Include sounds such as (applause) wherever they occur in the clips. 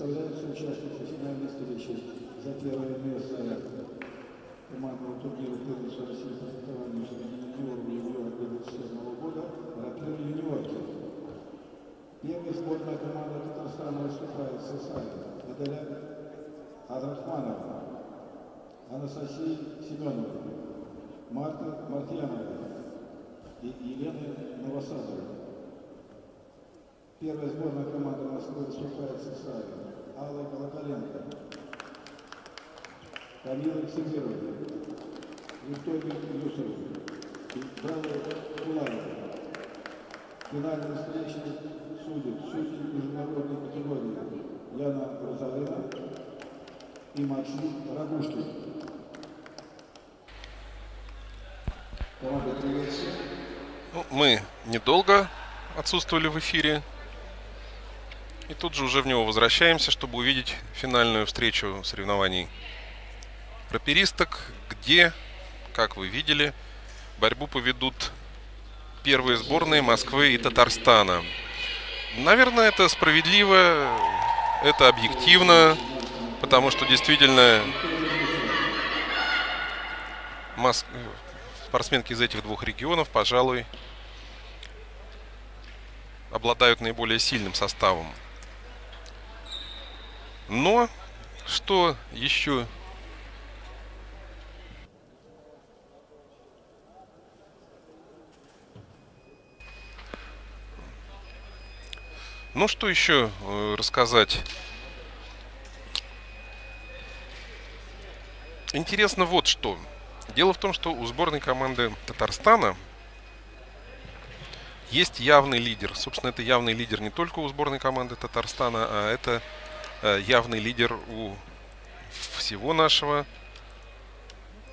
Представляются участницы финальной встречи за первое место командного турнира первенства России по фехтованию среди юниоров и юниоров 27 года «Ратлер юниорки». Первая сборная команда Татарстана выступает с Исаевой, Аделя Адрахманова, Анастасия Семенова, Марта Мартьянова и Елена Новосадова. Первая сборная команды Москвы выступает с Исаевой, Алла Колоколенко, Камила Сидорова, Виктория Юсова Белла Кулаева. Финальные встречи судят судьи международной категории Яна Розалина и Максим Рагушкин. Ну, мы недолго отсутствовали в эфире. И тут же уже в него возвращаемся, чтобы увидеть финальную встречу соревнований раперисток, где, как вы видели, борьбу поведут первые сборные Москвы и Татарстана. Наверное, это справедливо, это объективно, потому что действительно Моск... спортсменки из этих двух регионов, пожалуй, обладают наиболее сильным составом. Но что еще Ну что еще э, рассказать? Интересно вот что. Дело в том, что у сборной команды Татарстана есть явный лидер. Собственно, это явный лидер не только у сборной команды Татарстана, а это явный лидер у всего нашего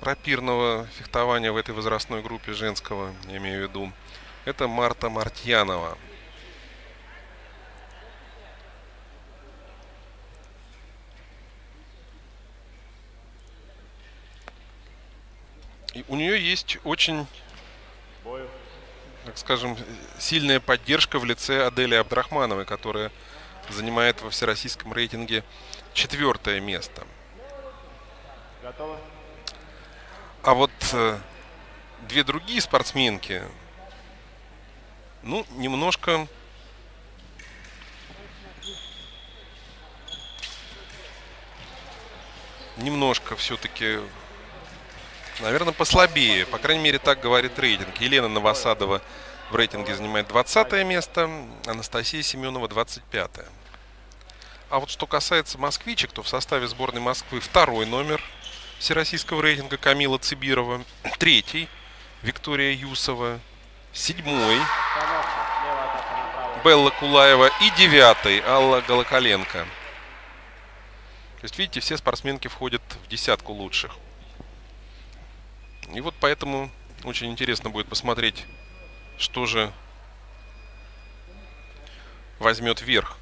рапирного фехтования в этой возрастной группе женского, я имею в виду. Это Марта Мартьянова. И у нее есть очень, так скажем, сильная поддержка в лице Адели Абдрахмановой, которая занимает во всероссийском рейтинге четвертое место. Готово? А вот э, две другие спортсменки, ну, немножко немножко все-таки, наверное, послабее. По крайней мере, так говорит рейтинг. Елена Новосадова в рейтинге занимает 20 место, Анастасия Семенова 25 -е. А вот что касается москвичек, то в составе сборной Москвы второй номер всероссийского рейтинга Камила Цибирова, третий Виктория Юсова, седьмой Белла Кулаева и девятый Алла Голоколенко. То есть, видите, все спортсменки входят в десятку лучших. И вот поэтому очень интересно будет посмотреть, что же возьмет верх.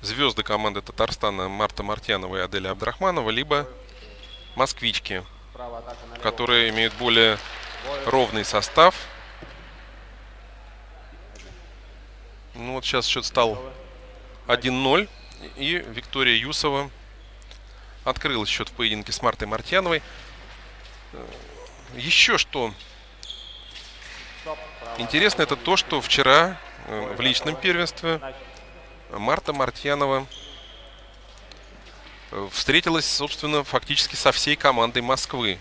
Звезды команды Татарстана Марта Мартьянова и Аделя Абдрахманова, либо москвички, которые имеют более ровный состав. Ну вот сейчас счет стал 1-0 и Виктория Юсова открыла счет в поединке с Мартой Мартьяновой. Еще что интересно, это то, что вчера э, в личном первенстве Марта Мартьянова э, встретилась, собственно, фактически со всей командой Москвы.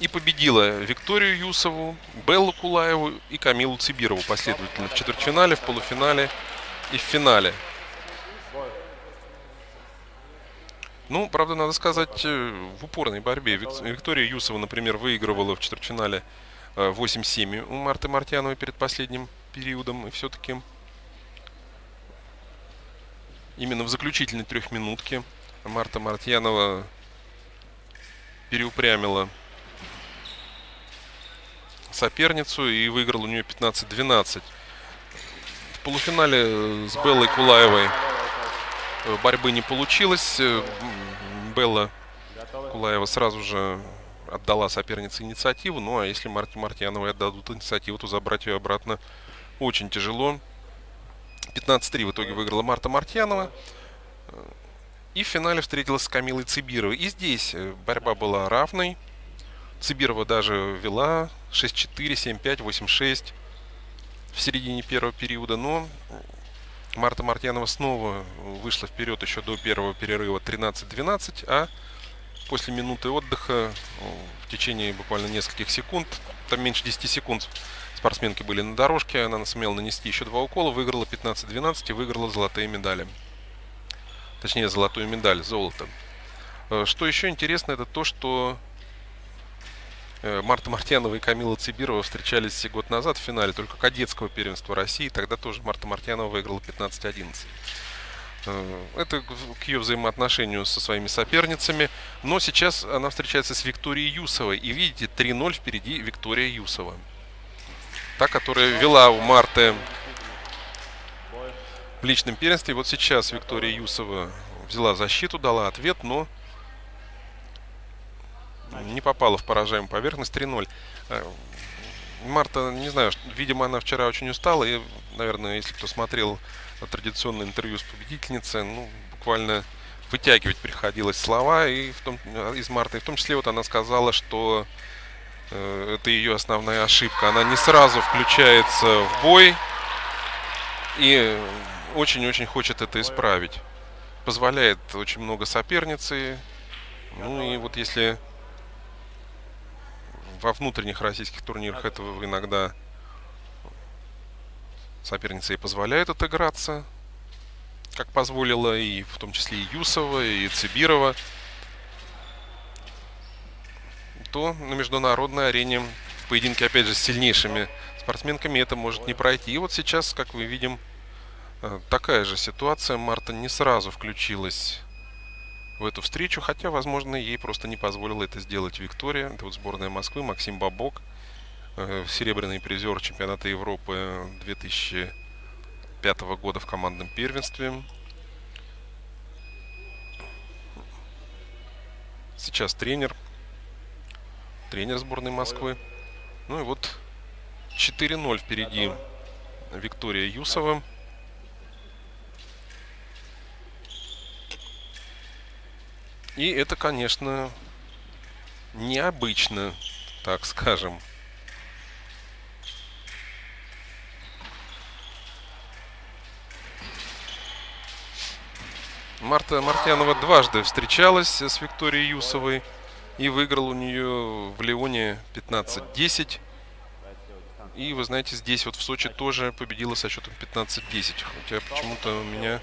И победила Викторию Юсову, Беллу Кулаеву и Камилу Цибирову последовательно в четвертьфинале, в полуфинале и в финале. Ну, правда, надо сказать, э, в упорной борьбе. Виктория Юсова, например, выигрывала в четвертьфинале 8-7 э, у Марты Мартьяновой перед последним периодом. И все-таки именно в заключительной трехминутке Марта Мартьянова переупрямила соперницу и выиграл у нее 15-12. В полуфинале с Беллой Кулаевой борьбы не получилось. Белла Кулаева сразу же отдала сопернице инициативу. Ну а если Марти Мартьяновой отдадут инициативу, то забрать ее обратно очень тяжело. 15-3 в итоге выиграла Марта Мартьянова. И в финале встретилась с Камилой Цибировой. И здесь э, борьба была равной. Цибирова даже вела 6-4, 7-5, 8-6 в середине первого периода. Но Марта Мартьянова снова вышла вперед еще до первого перерыва 13-12, а после минуты отдыха в течение буквально нескольких секунд, там меньше 10 секунд спортсменки были на дорожке, она сумела нанести еще два укола, выиграла 15-12 и выиграла золотые медали. Точнее, золотую медаль, золото. Э, что еще интересно, это то, что Э, Марта Мартьянова и Камила Цибирова встречались год назад в финале только кадетского первенства России. Тогда тоже Марта Мартьянова выиграла 15-11. Э, это к ее взаимоотношению со своими соперницами. Но сейчас она встречается с Викторией Юсовой. И видите, 3-0 впереди Виктория Юсова. Та, которая вела у Марты в личном первенстве. Вот сейчас Виктория Юсова взяла защиту, дала ответ, но не попала в поражаемую поверхность 3-0. Э, Марта, не знаю, видимо, она вчера очень устала. И, наверное, если кто смотрел традиционное интервью с победительницей, ну, буквально вытягивать приходилось слова и в том, э, из Марты. И в том числе вот она сказала, что э, это ее основная ошибка. Она не сразу включается в бой и очень-очень хочет это исправить. Позволяет очень много соперницы. Ну и вот если во внутренних российских турнирах этого иногда соперница и позволяет отыграться, как позволила и в том числе и Юсова, и Цибирова, то на международной арене в поединке, опять же, с сильнейшими спортсменками это может не пройти. И вот сейчас, как мы видим, э, такая же ситуация. Марта не сразу включилась в эту встречу, хотя, возможно, ей просто не позволила это сделать Виктория. Это вот сборная Москвы, Максим Бабок, серебряный призер чемпионата Европы 2005 года в командном первенстве. Сейчас тренер, тренер сборной Москвы. Ну и вот 4-0 впереди Виктория Юсова. И это, конечно, необычно, так скажем. Марта Мартьянова дважды встречалась с Викторией Юсовой и выиграл у нее в Леоне 15-10. И вы знаете, здесь вот в Сочи тоже победила со счетом 15-10. Хотя почему-то у меня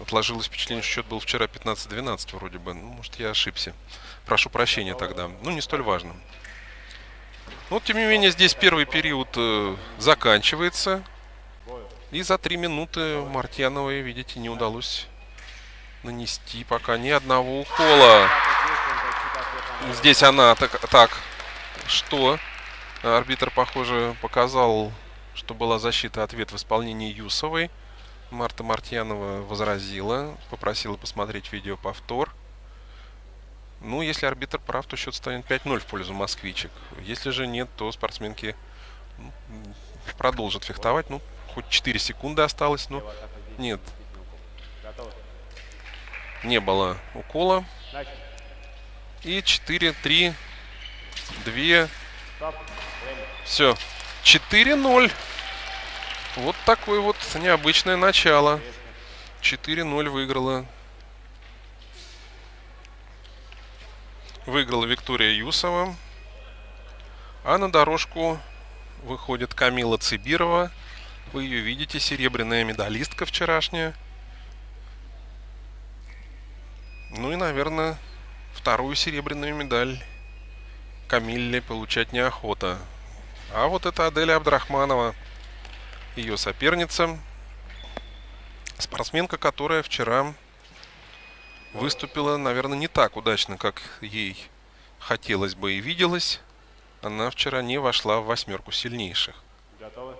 отложилось впечатление, что счет был вчера 15-12 вроде бы. Ну, может, я ошибся. Прошу прощения тогда. Ну, не столь важно. Но, тем не менее, здесь первый период э, заканчивается. И за три минуты Мартьяновой, видите, не удалось нанести пока ни одного укола. Здесь она так, так что арбитр, похоже, показал, что была защита ответ в исполнении Юсовой. Марта Мартьянова возразила, попросила посмотреть видео повтор. Ну, если арбитр прав, то счет станет 5-0 в пользу москвичек. Если же нет, то спортсменки ну, продолжат фехтовать. Ну, хоть 4 секунды осталось, но нет. Не было укола. И 4, 3, 2. Все. 4-0. Вот такое вот необычное начало. 4-0 выиграла. Выиграла Виктория Юсова. А на дорожку выходит Камила Цибирова. Вы ее видите, серебряная медалистка вчерашняя. Ну и, наверное, вторую серебряную медаль Камилле получать неохота. А вот это Аделя Абдрахманова ее соперница. Спортсменка, которая вчера выступила, наверное, не так удачно, как ей хотелось бы и виделось. Она вчера не вошла в восьмерку сильнейших. Готовы?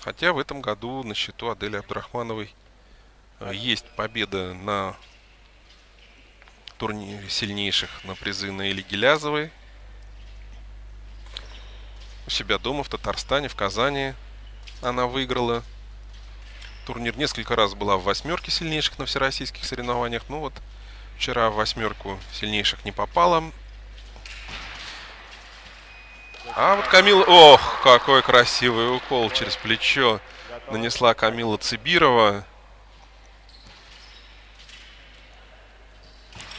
Хотя в этом году на счету Адели Абдрахмановой э, есть победа на турнире сильнейших на призы на Эли Гелязовой у себя дома в Татарстане, в Казани. она выиграла турнир. Несколько раз была в восьмерке сильнейших на всероссийских соревнованиях. Ну вот, вчера в восьмерку сильнейших не попала. А вот Камила... Ох, какой красивый укол через плечо нанесла Камила Цибирова.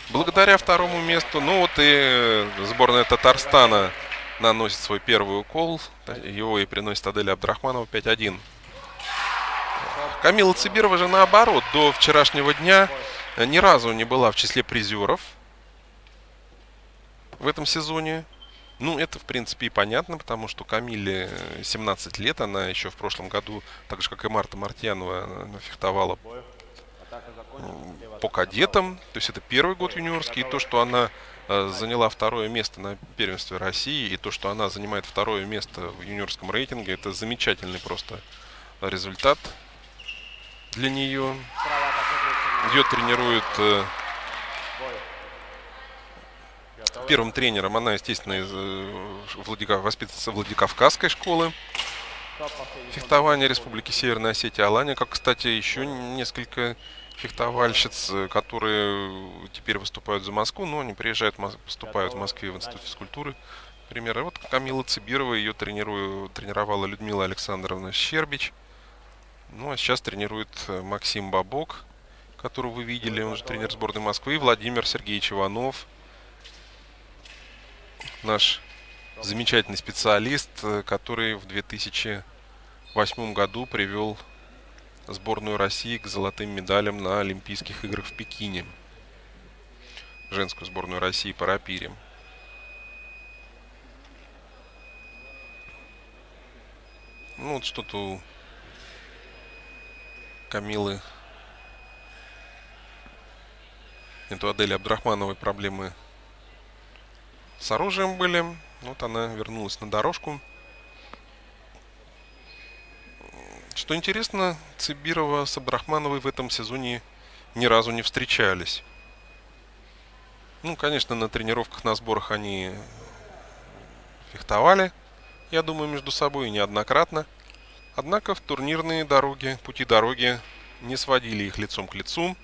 Благодаря второму месту, ну вот и сборная Татарстана наносит свой первый укол. Его и приносит Адель Абдрахманова 5-1. Камила Цибирова же наоборот, до вчерашнего дня ни разу не была в числе призеров в этом сезоне. Ну, это, в принципе, и понятно, потому что Камиле 17 лет, она еще в прошлом году, так же, как и Марта Мартьянова, фехтовала по кадетам. То есть это первый год юниорский. И то, что она э, заняла второе место на первенстве России, и то, что она занимает второе место в юниорском рейтинге, это замечательный просто результат для нее. Ее тренирует э, первым тренером. Она, естественно, из э, Владика... воспитывается Владикавказской школы фехтования Республики Северная Осетия Алания, как, кстати, еще несколько фехтовальщиц, э, которые теперь выступают за Москву, но они приезжают, поступают в Москве в Институт физкультуры. Примеры. Вот Камила Цибирова, ее тренирую, тренировала Людмила Александровна Щербич. Ну, а сейчас тренирует э, Максим Бабок, которого вы видели, он же тренер сборной Москвы, и Владимир Сергеевич Иванов, наш замечательный специалист, э, который в 2008 году привел сборную России к золотым медалям на Олимпийских играх в Пекине. Женскую сборную России по рапире. Ну вот что-то у Камилы это у Адели Абдрахмановой проблемы с оружием были. Вот она вернулась на дорожку. Что интересно, Цибирова с Абдрахмановой в этом сезоне ни разу не встречались. Ну, конечно, на тренировках, на сборах они фехтовали, я думаю, между собой неоднократно. Однако в турнирные дороги, пути дороги не сводили их лицом к лицу.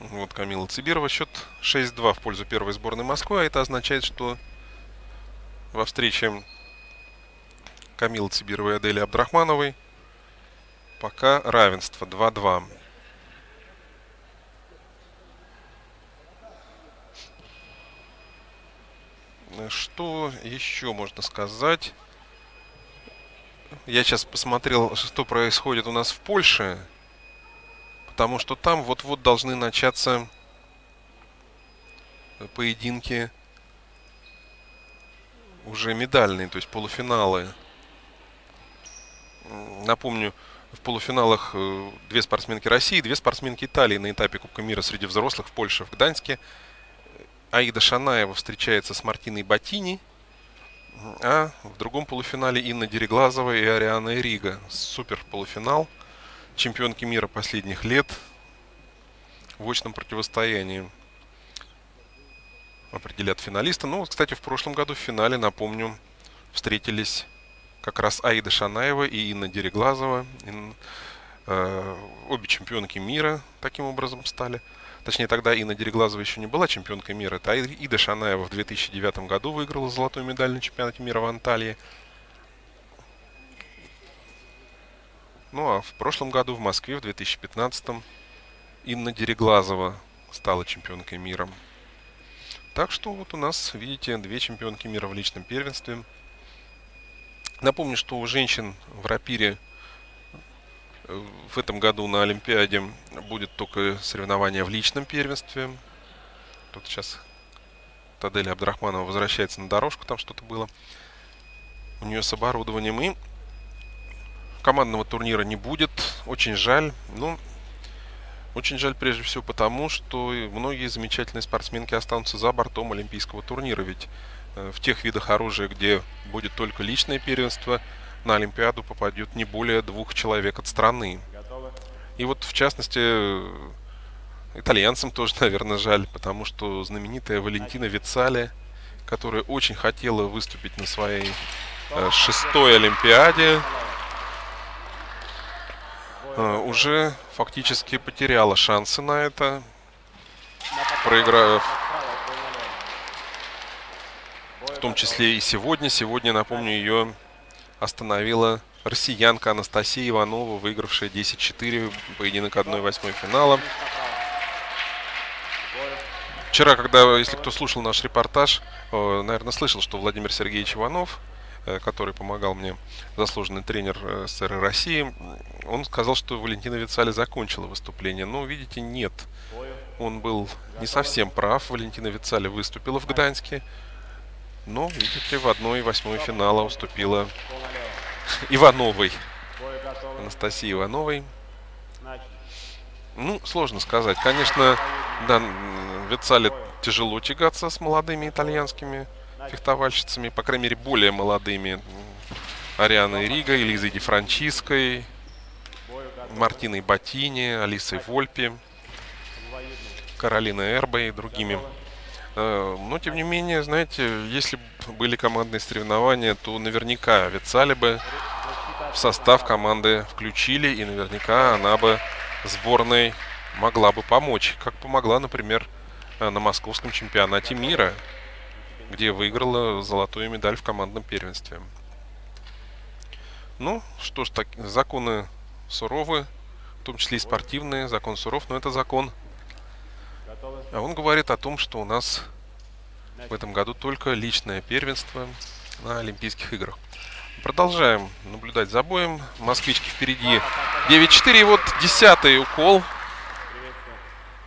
Вот Камила Цибирова. Счет 6-2 в пользу первой сборной Москвы. А это означает, что во встрече Камилы Цибировой и Адели Абдрахмановой пока равенство 2-2. Что еще можно сказать? Я сейчас посмотрел, что происходит у нас в Польше. Потому что там вот-вот должны начаться поединки уже медальные, то есть полуфиналы. Напомню, в полуфиналах э, две спортсменки России, две спортсменки Италии на этапе Кубка мира среди взрослых в Польше, в Гданьске. Аида Шанаева встречается с Мартиной Батини, а в другом полуфинале Инна Дереглазова и Ариана Эрига. Супер полуфинал. Чемпионки мира последних лет в очном противостоянии определят финалиста. Ну, кстати, в прошлом году в финале, напомню, встретились как раз Аида Шанаева и Инна Дереглазова. Ин, э, обе чемпионки мира таким образом стали. Точнее, тогда Инна Дереглазова еще не была чемпионкой мира. Это Ида Шанаева в 2009 году выиграла золотую медаль на чемпионате мира в Анталии. Ну а в прошлом году в Москве, в 2015 Инна Дереглазова стала чемпионкой мира. Так что вот у нас, видите, две чемпионки мира в личном первенстве. Напомню, что у женщин в рапире э, в этом году на Олимпиаде будет только соревнование в личном первенстве. Тут сейчас Таделя Абдрахманова возвращается на дорожку, там что-то было у нее с оборудованием. И командного турнира не будет. Очень жаль. Ну, очень жаль прежде всего потому, что многие замечательные спортсменки останутся за бортом Олимпийского турнира. Ведь э, в тех видах оружия, где будет только личное первенство, на Олимпиаду попадет не более двух человек от страны. И вот в частности итальянцам тоже, (laughs) наверное, жаль, потому что знаменитая Валентина Вицали, которая очень хотела выступить на своей э, шестой Олимпиаде, уже фактически потеряла шансы на это, проиграв в том числе и сегодня. Сегодня, напомню, ее остановила россиянка Анастасия Иванова, выигравшая 10-4 поединок 1-8 финала. Вчера, когда, если кто слушал наш репортаж, э, наверное, слышал, что Владимир Сергеевич Иванов, э, который помогал мне, заслуженный тренер э, СССР России, он сказал, что Валентина Вицали закончила выступление. Но, видите, нет. Он был не совсем прав. Валентина Вицали выступила в Гданьске. Но, видите, в 1-8 финала уступила Ивановой. Анастасии Ивановой. Ну, сложно сказать. Конечно, да, Вицали тяжело тягаться с молодыми итальянскими фехтовальщицами, по крайней мере, более молодыми. Арианой Рига, Элизой Ди Франчиской, Мартиной Батини, Алисой Вольпи, Каролиной Эрбой и другими. Э, но, тем не менее, знаете, если были командные соревнования, то наверняка Вицали бы в состав команды включили, и наверняка она бы сборной могла бы помочь. Как помогла, например, э, на московском чемпионате мира, где выиграла золотую медаль в командном первенстве. Ну, что ж, так, законы суровы, в том числе и спортивные. Закон суров, но это закон а он говорит о том, что у нас в этом году только личное первенство на Олимпийских играх. Продолжаем наблюдать за боем. Москвички впереди 9-4. И вот десятый укол.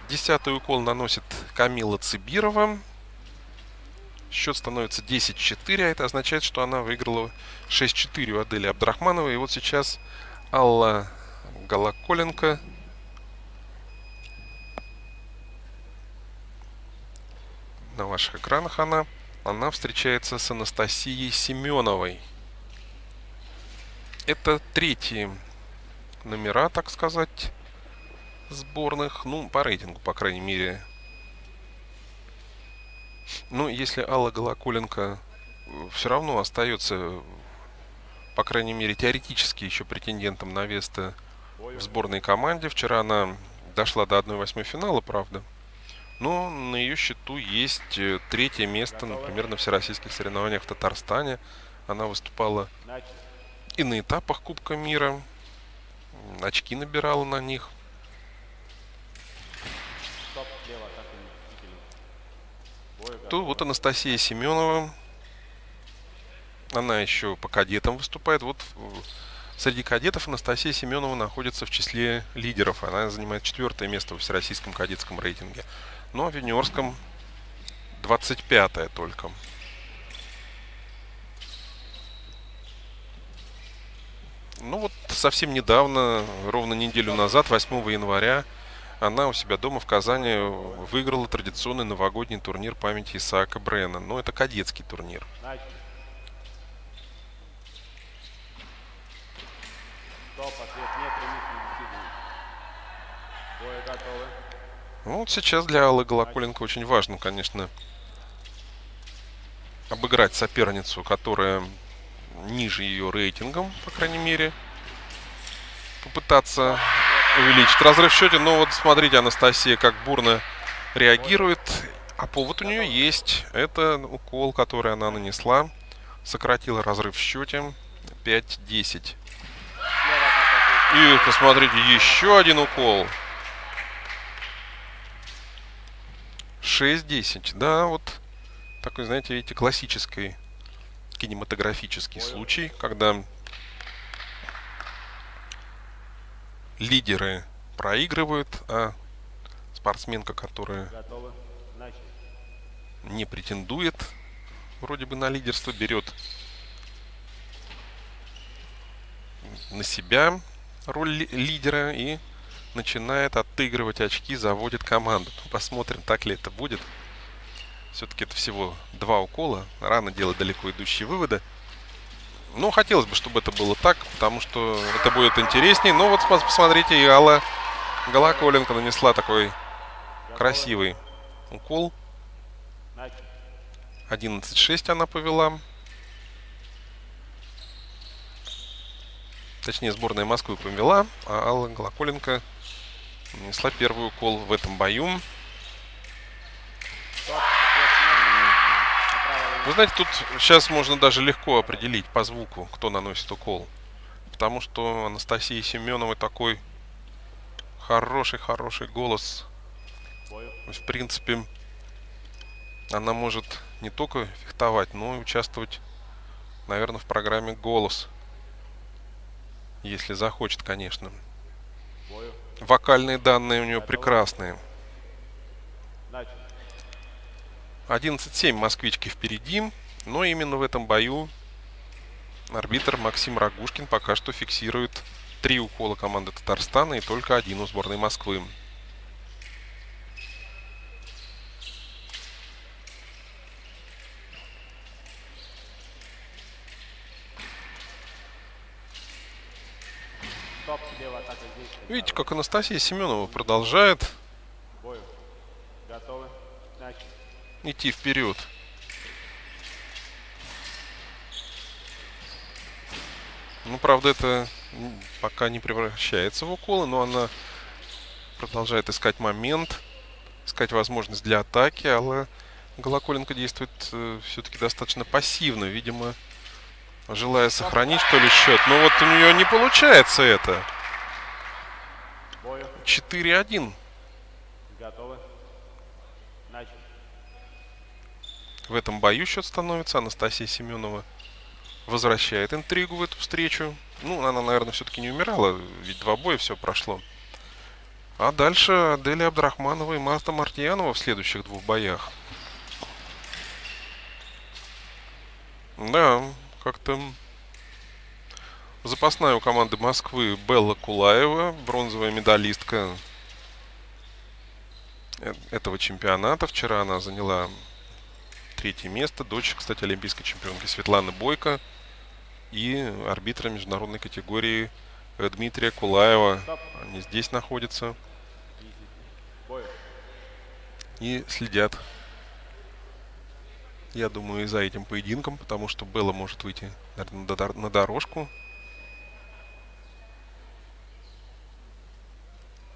Десятый укол наносит Камила Цибирова. Счет становится 10-4, а это означает, что она выиграла 6-4 у Адели Абдрахмановой. И вот сейчас Алла Голоколенко на ваших экранах она. Она встречается с Анастасией Семеновой. Это третьи номера, так сказать, сборных. Ну, по рейтингу, по крайней мере. Ну, если Алла Голоколенко э, все равно остается, по крайней мере, теоретически еще претендентом на Веста в сборной команде. Вчера она дошла до 1-8 финала, правда. Но на ее счету есть э, третье место, например, на всероссийских соревнованиях в Татарстане. Она выступала и на этапах Кубка мира. Очки набирала на них. То вот Анастасия Семенова. Она еще по кадетам выступает. Вот среди кадетов Анастасия Семенова находится в числе лидеров. Она занимает четвертое место в всероссийском кадетском рейтинге. Ну, а в юниорском 25 только. Ну вот совсем недавно, ровно неделю назад, 8 января, она у себя дома в Казани выиграла традиционный новогодний турнир памяти Исаака Брена. Но ну, это кадетский турнир. Ну, вот сейчас для Аллы Голоколенко очень важно, конечно, обыграть соперницу, которая ниже ее рейтингом, по крайней мере. Попытаться увеличить разрыв в счете. Но вот смотрите, Анастасия как бурно реагирует. А повод у нее есть. Это укол, который она нанесла. Сократила разрыв в счете. 5-10. И посмотрите, еще один укол. 6-10. Да, вот такой, знаете, видите, классический кинематографический случай, когда лидеры проигрывают, а спортсменка, которая не претендует вроде бы на лидерство, берет на себя роль лидера и начинает отыгрывать очки, заводит команду. Ну, посмотрим, так ли это будет. Все-таки это всего два укола. Рано делать далеко идущие выводы. Ну, хотелось бы, чтобы это было так, потому что это будет интереснее. Но вот посмотрите, и Алла Голоколенко нанесла такой красивый укол. 11-6 она повела. Точнее, сборная Москвы повела, а Алла Голоколенко нанесла первый укол в этом бою. Вы знаете, тут сейчас можно даже легко определить по звуку, кто наносит укол. Потому что Анастасия Семенова такой хороший-хороший голос. В принципе, она может не только фехтовать, но и участвовать, наверное, в программе «Голос». Если захочет, конечно. Вокальные данные у нее прекрасные. 11-7 москвички впереди, но именно в этом бою арбитр Максим Рагушкин пока что фиксирует три укола команды Татарстана и только один у сборной Москвы. Видите, как Анастасия Семенова продолжает идти вперед. Ну, правда, это пока не превращается в уколы, но она продолжает искать момент, искать возможность для атаки. Алла Голоколенко действует э, все-таки достаточно пассивно, видимо, желая сохранить, что ли, счет. Но вот у нее не получается это. 4-1. Готовы? Начали. В этом бою счет становится. Анастасия Семенова возвращает интригу в эту встречу. Ну, она, наверное, все-таки не умирала, ведь два боя все прошло. А дальше Аделия Абдрахманова и Марта Мартьянова в следующих двух боях. Да, как-то запасная у команды Москвы Белла Кулаева, бронзовая медалистка э, этого чемпионата. Вчера она заняла третье место. Дочь, кстати, олимпийской чемпионки Светланы Бойко и арбитра международной категории Дмитрия Кулаева. Они здесь находятся и следят. Я думаю, и за этим поединком, потому что Белла может выйти наверное, на дорожку.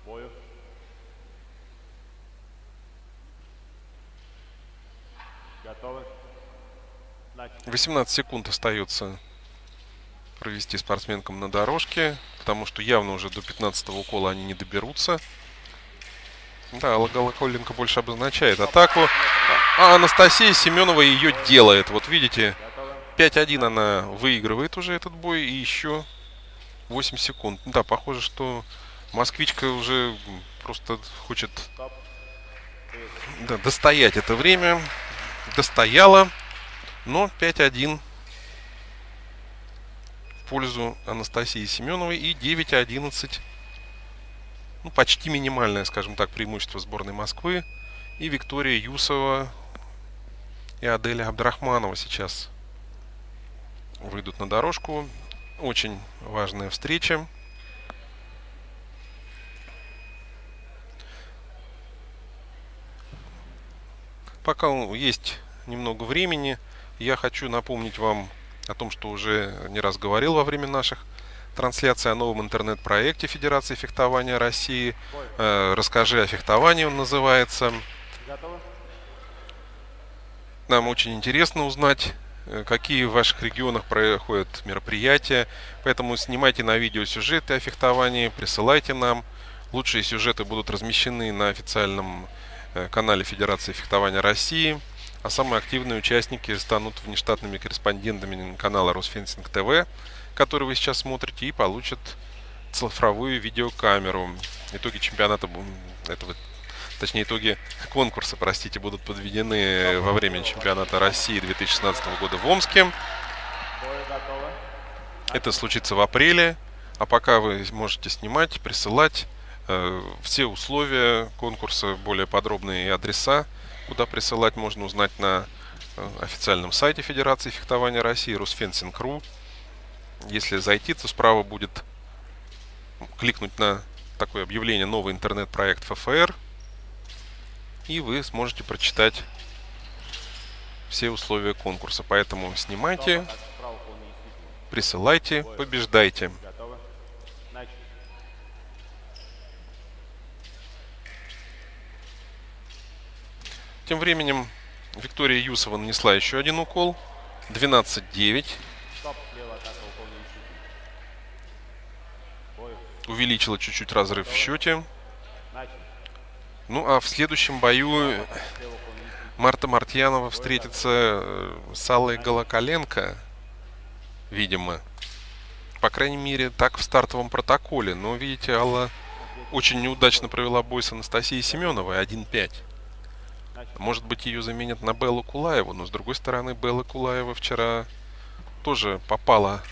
Бою. 18 секунд остается провести спортсменкам на дорожке, потому что явно уже до 15 укола они не доберутся. Да, Логолоколенко больше обозначает атаку. А Анастасия Семенова ее делает. Вот видите, 5-1 она выигрывает уже этот бой. И еще 8 секунд. Да, похоже, что москвичка уже просто хочет да, достоять это время. Достояла. Но 5-1 пользу Анастасии Семеновой и 9-11. Ну, почти минимальное, скажем так, преимущество сборной Москвы. И Виктория Юсова и Аделя Абдрахманова сейчас выйдут на дорожку. Очень важная встреча. Пока есть немного времени, я хочу напомнить вам о том, что уже не раз говорил во время наших трансляций о новом интернет-проекте Федерации фехтования России. Э, расскажи о фехтовании, он называется. Нам очень интересно узнать, э, какие в ваших регионах проходят мероприятия. Поэтому снимайте на видео сюжеты о фехтовании, присылайте нам. Лучшие сюжеты будут размещены на официальном э, канале Федерации фехтования России а самые активные участники станут внештатными корреспондентами канала Росфенсинг ТВ, который вы сейчас смотрите, и получат цифровую видеокамеру. Итоги чемпионата этого точнее итоги конкурса, простите, будут подведены во время чемпионата России 2016 года в Омске. Это случится в апреле, а пока вы можете снимать, присылать э, все условия конкурса, более подробные адреса куда присылать, можно узнать на э, официальном сайте Федерации фехтования России Русфенсинг.ру. Если зайти, то справа будет кликнуть на такое объявление «Новый интернет-проект ФФР», и вы сможете прочитать все условия конкурса. Поэтому снимайте, присылайте, побеждайте. Готовы? Начали. Тем временем Виктория Юсова нанесла еще один укол. 12-9. Стоп, слева атака выполнена действительно. Бой. Увеличила чуть-чуть разрыв в счете. Ну а в следующем бою. Марта Мартьянова встретится э, с Аллой Голоколенко, видимо. По крайней мере, так в стартовом протоколе. Но, видите, Алла очень неудачно провела бой с Анастасией Семеновой 1-5. Может быть, ее заменят на Беллу Кулаеву, но с другой стороны, Белла Кулаева вчера тоже попала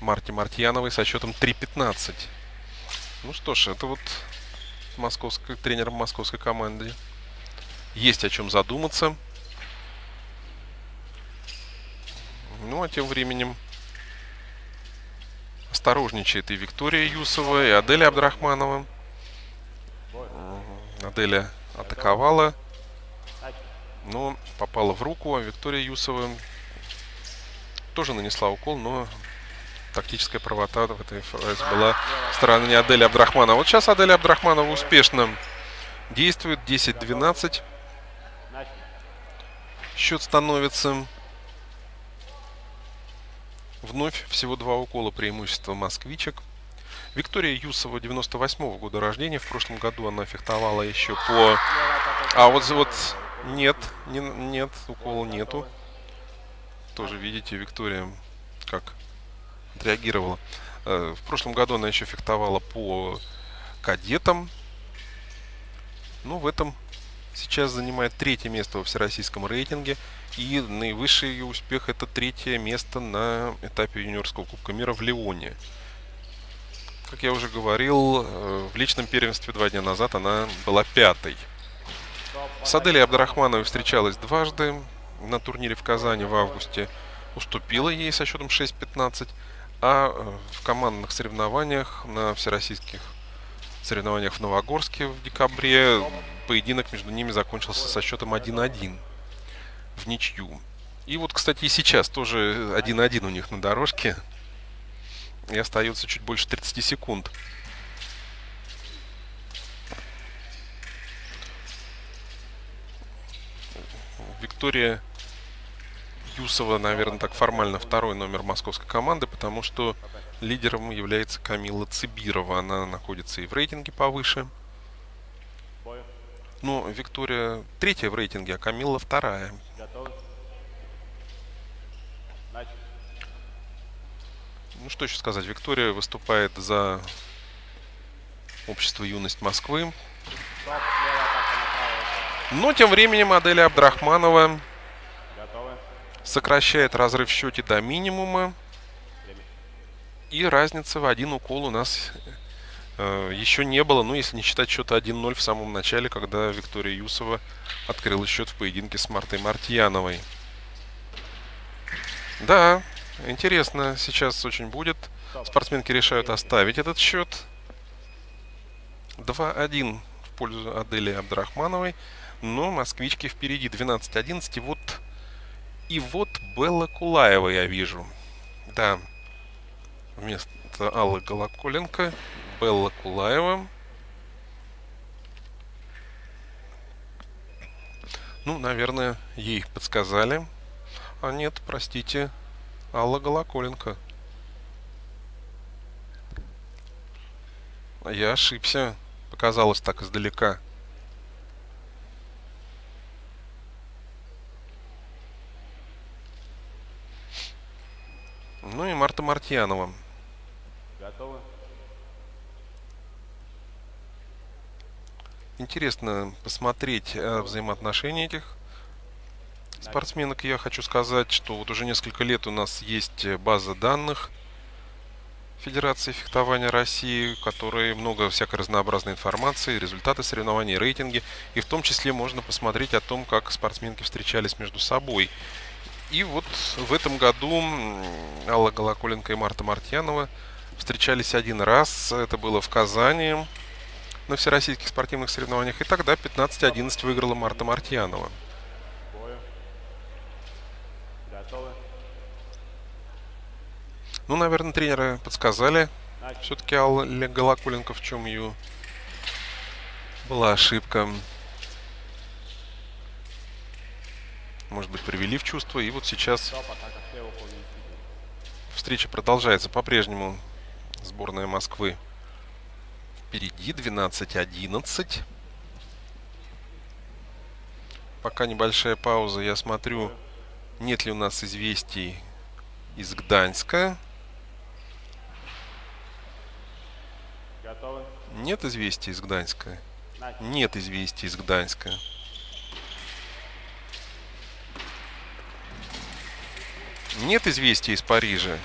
Марте Мартьяновой со счетом 3-15. Ну что ж, это вот московской, тренером московской команды. Есть о чем задуматься. Ну, а тем временем осторожничает и Виктория Юсова, и Аделя Абдрахманова. Аделя атаковала, но попала в руку, а Виктория Юсова тоже нанесла укол, но тактическая правота в этой фразе была со стороны Адели Абдрахманова. Вот сейчас Аделя Абдрахманова успешно действует. 10-12 Начали. счет становится. Вновь всего два укола преимущества москвичек. Виктория Юсова 98 года рождения. В прошлом году она фехтовала еще по... А вот, вот нет, не- нет, укола нету. Тоже видите, Виктория как отреагировала. Э, В прошлом году она еще фехтовала по кадетам. Ну, в этом сейчас занимает третье место во всероссийском рейтинге. И наивысший успех это третье место на этапе юниорского Кубка мира в Лионе. Как я уже говорил, э, в личном первенстве два дня назад она была пятой. С Аделей Абдрахмановой встречалась дважды на турнире в Казани в августе. Уступила ей со счетом 6-15. А э, в командных соревнованиях на всероссийских соревнованиях в Новогорске в декабре поединок между ними закончился со счетом 1-1 в ничью. И вот, кстати, и сейчас тоже 1-1 у них на дорожке. И остается чуть больше 30 секунд. Виктория Юсова, наверное, так формально второй номер московской команды, потому что лидером является Камила Цибирова. Она находится и в рейтинге повыше. Бой. Ну, Виктория третья в рейтинге, а Камила вторая. Готовы? Начали. Ну, что еще сказать? Виктория выступает за общество юность Москвы. Но тем временем Аделя Абдрахманова сокращает разрыв в счете до минимума. И разницы в один укол у нас э, еще не было, ну, если не считать счета 1-0 в самом начале, когда Виктория Юсова открыла счет в поединке с Мартой Мартьяновой. Да, интересно сейчас очень будет. Спортсменки решают оставить этот счет. 2-1 в пользу Адели Абдрахмановой. Но москвички впереди 12-11. И вот, и вот Белла Кулаева я вижу. Да, вместо Аллы Голоколенко Белла Кулаева. Ну, наверное, ей подсказали. А нет, простите, Алла Голоколенко. Я ошибся. Показалось так издалека. Ну и Марта Мартьянова. Готовы? Интересно посмотреть э, взаимоотношения этих спортсменок. Я хочу сказать, что вот уже несколько лет у нас есть э, база данных Федерации фехтования России, в которой много всякой разнообразной информации, результаты соревнований, рейтинги. И в том числе можно посмотреть о том, как спортсменки встречались между собой. И вот в этом году Алла Голоколенко и Марта Мартьянова встречались один раз. Это было в Казани на всероссийских спортивных соревнованиях. И тогда 15-11 выиграла Марта Мартьянова. Бою. Ну, наверное, тренеры подсказали все-таки Олег Голоколенко, в чем ее была ошибка. Может быть, привели в чувство. И вот сейчас встреча продолжается. По-прежнему сборная Москвы впереди 12-11. Пока небольшая пауза. Я смотрю, нет ли у нас известий из Гданьска. Готовы? Нет известий из Гданьска. Нет известий из Гданьска. Нет известий из Парижа.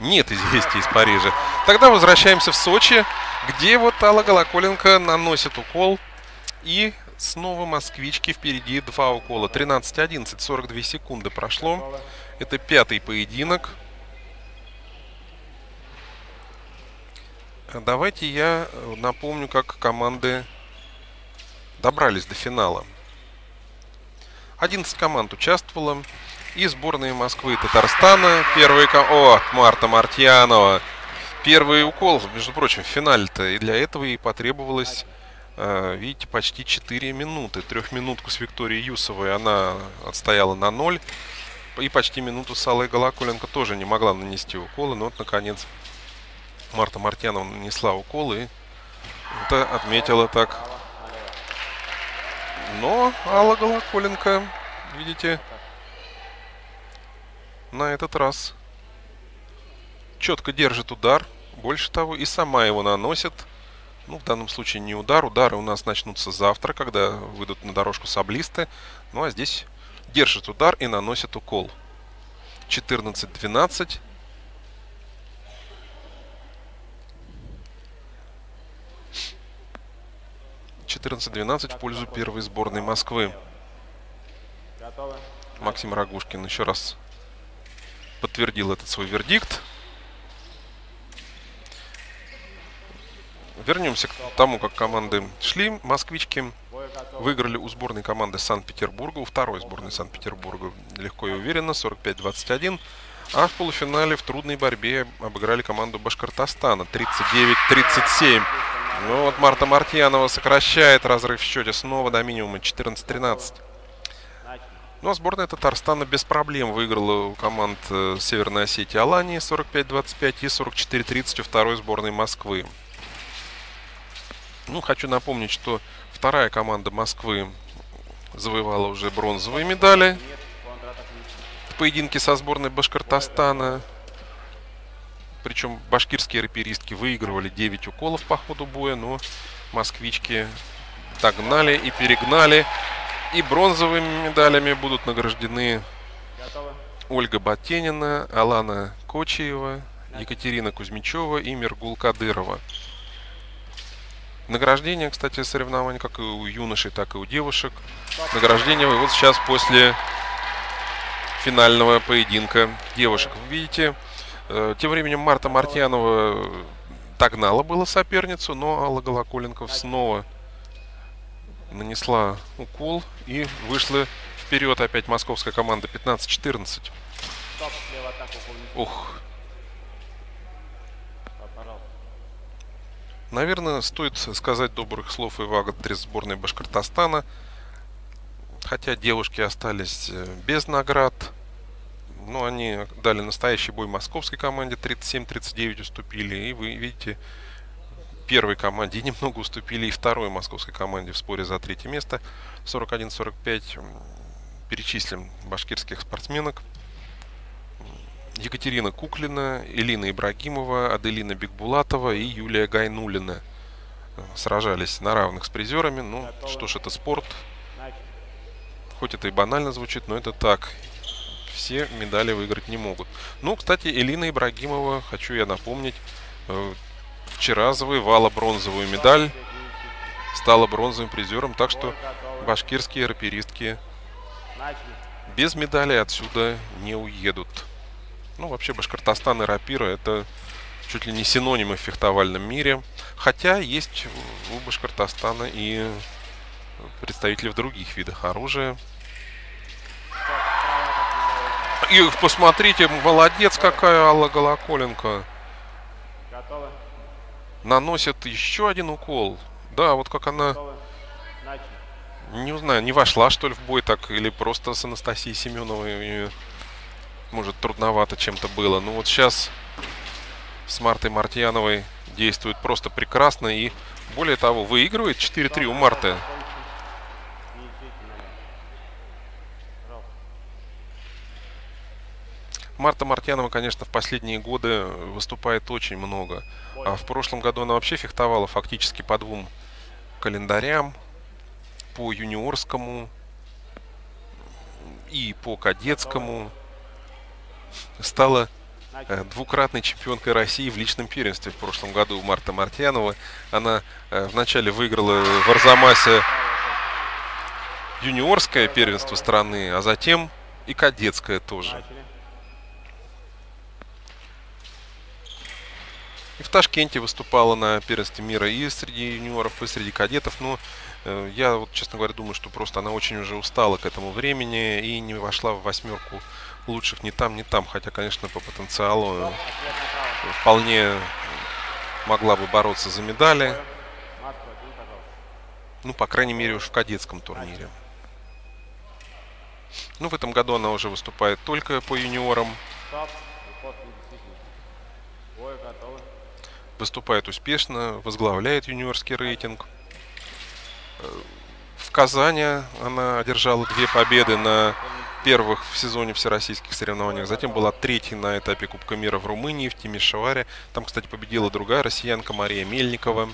Нет известий из Парижа. Тогда возвращаемся в Сочи, где вот Алла Голоколенко наносит укол. И снова москвички впереди два укола. 13-11, 42 секунды прошло. Это пятый поединок. Давайте я э, напомню, как команды добрались до финала. 11 команд участвовало. И сборные Москвы и Татарстана. Первый ко- О, Марта Мартьянова. Первый укол, между прочим, в финале-то. И для этого и потребовалось, э, видите, почти 4 минуты. Трехминутку с Викторией Юсовой она отстояла на ноль. И почти минуту с Аллой Голоколенко тоже не могла нанести уколы. Но вот, наконец, Марта Мартьянова нанесла укол и это отметила так. Но Алла Голоколенко, видите, на этот раз четко держит удар. Больше того, и сама его наносит. Ну, в данном случае не удар. Удары у нас начнутся завтра, когда выйдут на дорожку саблисты. Ну, а здесь держит удар и наносит укол. 14-12. Четырнадцать-двенадцать в пользу первой сборной Москвы. Максим Рогушкин еще раз подтвердил этот свой вердикт. Вернемся к тому, как команды шли. Москвички выиграли у сборной команды Санкт-Петербурга, у второй сборной Санкт-Петербурга легко и уверенно, 45-21. А в полуфинале в трудной борьбе обыграли команду Башкортостана 39-37. Ну вот Марта Мартьянова сокращает разрыв в счете снова до минимума 14-13. Начали. Ну а сборная Татарстана без проблем выиграла у команд э, Северной Осетии Алании 45-25 и 44-30 у второй сборной Москвы. Ну, хочу напомнить, что вторая команда Москвы завоевала уже бронзовые медали в поединке со сборной Башкортостана. Причем башкирские раперистки выигрывали 9 уколов по ходу боя, но москвички догнали и перегнали. И бронзовыми медалями будут награждены? Ольга Батенина, Алана Кочиева, Екатерина Кузьмичева и Миргул Кадырова. Награждение, кстати, соревнований как и у юношей, так и у девушек. Награждение вот сейчас после финального поединка девушек. Вы видите, тем временем Марта Мартьянова догнала было соперницу, но Алла Голоколенков снова нанесла укол и вышла вперед опять московская команда 15-14. Стоп, слева атаку по Никите. Ух, наверное, стоит сказать добрых слов и в адрес сборной Башкортостана. Хотя девушки остались э, без наград. Но они дали настоящий бой московской команде. 37-39 уступили. И вы видите, первой команде немного уступили и второй московской команде в споре за третье место. 41-45 м, перечислим башкирских спортсменок. Екатерина Куклина, Элина Ибрагимова, Аделина Бекбулатова и Юлия Гайнулина э, сражались на равных с призерами. Ну, что ж, это спорт. Хоть это и банально звучит, но это так. Все медали выиграть не могут. Ну, кстати, Элина Ибрагимова, хочу я напомнить, э, вчера завоевала бронзовую медаль, стала бронзовым призером, так что башкирские раперистки без медали отсюда не уедут. Ну, вообще, Башкортостан и рапира – это чуть ли не синонимы в фехтовальном мире. Хотя есть у Башкортостана и представители в других видах оружия. И посмотрите, молодец какая Алла Голоколенко. Готовы? Наносит еще один укол. Да, вот как она, не знаю, не вошла что ли в бой так, или просто с Анастасией Семеновой может трудновато чем-то было. Ну вот сейчас с Мартой Мартьяновой действует просто прекрасно и более того, выигрывает 4-3 у Марты. Не ищите меня. Пожалуйста. Марта Мартьянова, конечно, в последние годы выступает очень много. А в прошлом году она вообще фехтовала фактически по двум календарям. По юниорскому и по кадетскому. Стала э, двукратной чемпионкой России в личном первенстве в прошлом году Марта Мартьянова. Она э, вначале выиграла в Арзамасе юниорское первенство страны, а затем и кадетское тоже. И в Ташкенте выступала на первенстве мира и среди юниоров, и среди кадетов. Но э, я, вот, честно говоря, думаю, что просто она очень уже устала к этому времени и не вошла в восьмерку лучших ни там, ни там. Хотя, конечно, по потенциалу э, вполне могла бы бороться за медали. Ну, по крайней мере, уж в кадетском турнире. Ну, в этом году она уже выступает только по юниорам. Выступает успешно, возглавляет юниорский рейтинг. Э, В Казани она одержала две победы на первых в сезоне всероссийских соревнованиях. Затем была третьей на этапе Кубка мира в Румынии, в Тимишеваре. Там, кстати, победила другая россиянка Мария Мельникова.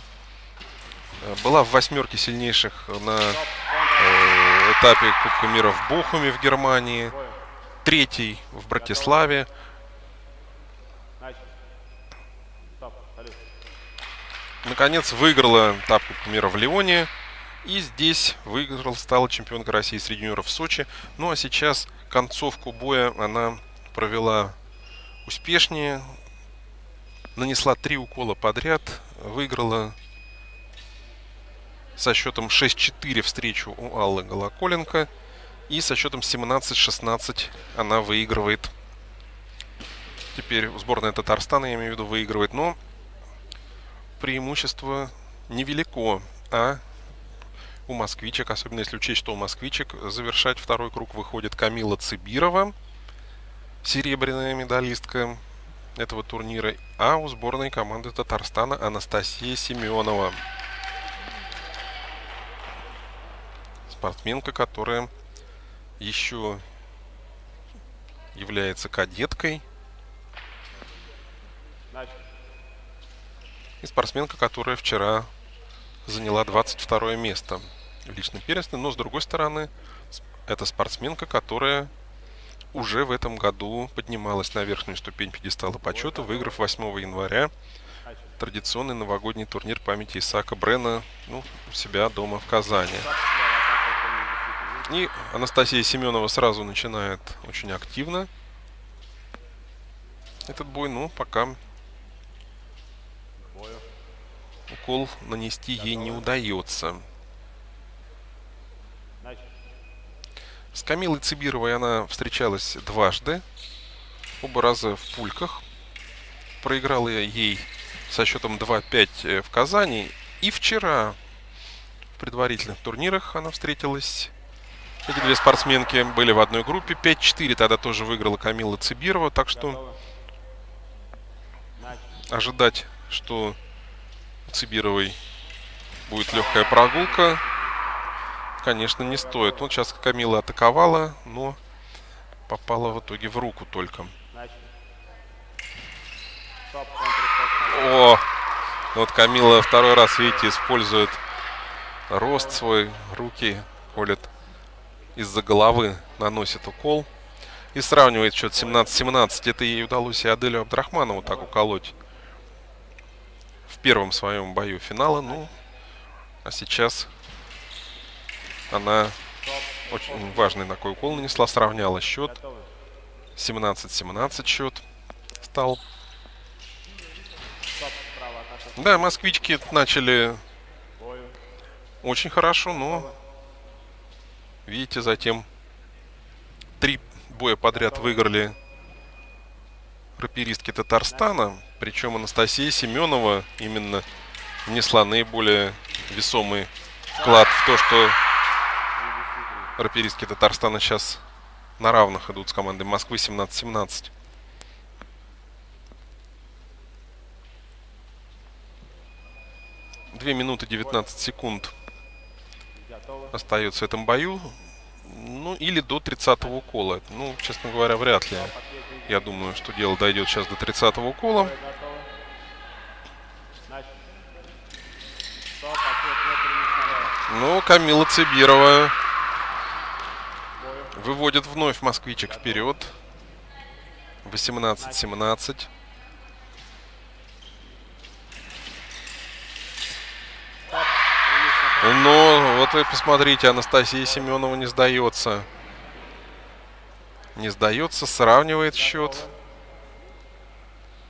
Э, Была в восьмерке сильнейших на э, этапе Кубка мира в Бохуме в Германии. Третий в Братиславе. Начали. Стоп. Салют. Наконец выиграла этап Кубка мира в Лионе. И здесь выиграл, стала чемпионкой России среди юниоров в Сочи. Ну а сейчас концовку боя она провела успешнее. Нанесла три укола подряд. Выиграла со счетом 6-4 встречу у Аллы Голоколенко. И со счетом 17-16 она выигрывает. Теперь сборная Татарстана, я имею в виду, выигрывает. Но преимущество невелико, а у москвичек, особенно если учесть, что у москвичек завершать второй круг выходит Камила Цибирова, серебряная медалистка этого турнира, а у сборной команды Татарстана Анастасия Семенова. Спортсменка, которая еще является кадеткой Начали. И спортсменка, которая вчера заняла 22 место в личном первенстве. Но, с другой стороны, это спортсменка, которая уже в этом году поднималась на верхнюю ступень пьедестала почета, выиграв 8 января традиционный новогодний турнир памяти Исаака Брена ну, у себя дома в Казани. И Анастасия Семенова сразу начинает очень активно этот бой, но пока Бою. Укол нанести ей не удается. С Камилой Цибировой она встречалась дважды, оба раза в пульках. Проиграла я ей со счетом 2-5 э, в Казани. И вчера в предварительных турнирах она встретилась. Эти две спортсменки были в одной группе. 5-4 тогда тоже выиграла Камила Цибирова. Так что ожидать, что Цибировой будет легкая прогулка, конечно, не стоит. Вот сейчас Камила атаковала, но попала в итоге в руку только. О! Вот Камила второй раз, видите, использует рост свой, руки колет из-за головы, наносит укол. И сравнивает счет 17-17. Это ей удалось и Аделю Абдрахманову так уколоть первом своем бою финала. Ну, а сейчас она очень важный такой укол нанесла, сравняла счет. Готовы. 17-17 счет стал. Да, москвички начали очень хорошо, но видите, затем три боя подряд выиграли раперистки Татарстана. Причем Анастасия Семенова именно внесла наиболее весомый вклад в то, что раперистки Татарстана сейчас на равных идут с командой Москвы 17-17. Две минуты 19 секунд остается в этом бою. Ну, или до 30-го укола. Ну, честно говоря, вряд ли. Я думаю, что дело дойдет сейчас до 30-го укола. Но Камила Цибирова выводит вновь москвичек вперед. 18-17. Стоп. Принес на Но вот вы посмотрите, Анастасия Семенова не сдается. Не сдается, сравнивает счет.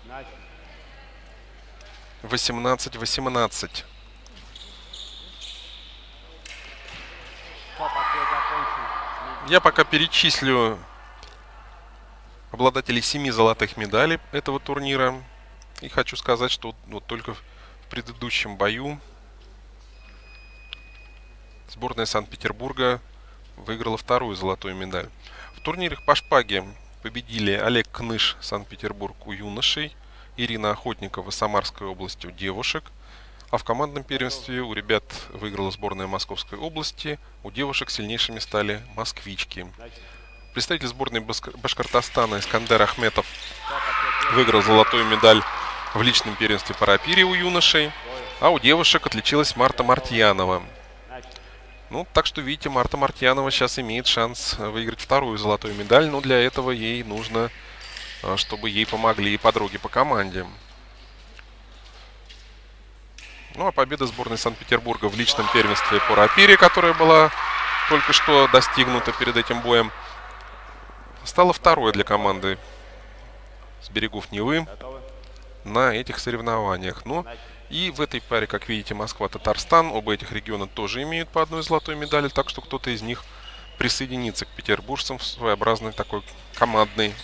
Начали. 18-18. Стоп, ответ закончен. Я пока перечислю обладателей семи золотых медалей этого турнира. И хочу сказать, что вот только в предыдущем бою сборная Санкт-Петербурга выиграла вторую золотую медаль. В турнирах по шпаге победили Олег Кныш, Санкт-Петербург у юношей, Ирина Охотникова, Самарской области у девушек, а в командном первенстве у ребят выиграла сборная Московской области, у девушек сильнейшими стали москвички. Представитель сборной Башкортостана Искандер Ахметов выиграл золотую медаль в личном первенстве по рапире у юношей, а у девушек отличилась Марта Мартьянова. Ну, так что, видите, Марта Мартьянова сейчас имеет шанс э, выиграть вторую золотую медаль, но для этого ей нужно, э, чтобы ей помогли и подруги по команде. Ну, а победа сборной Санкт-Петербурга в личном первенстве по рапире, которая была только что достигнута перед этим боем, стала второй для команды с берегов Невы на этих соревнованиях. Ну, Начали. И в этой паре, как видите, Москва-Татарстан. Оба этих региона тоже имеют по одной золотой медали, так что кто-то из них присоединится к петербуржцам в своеобразной такой командной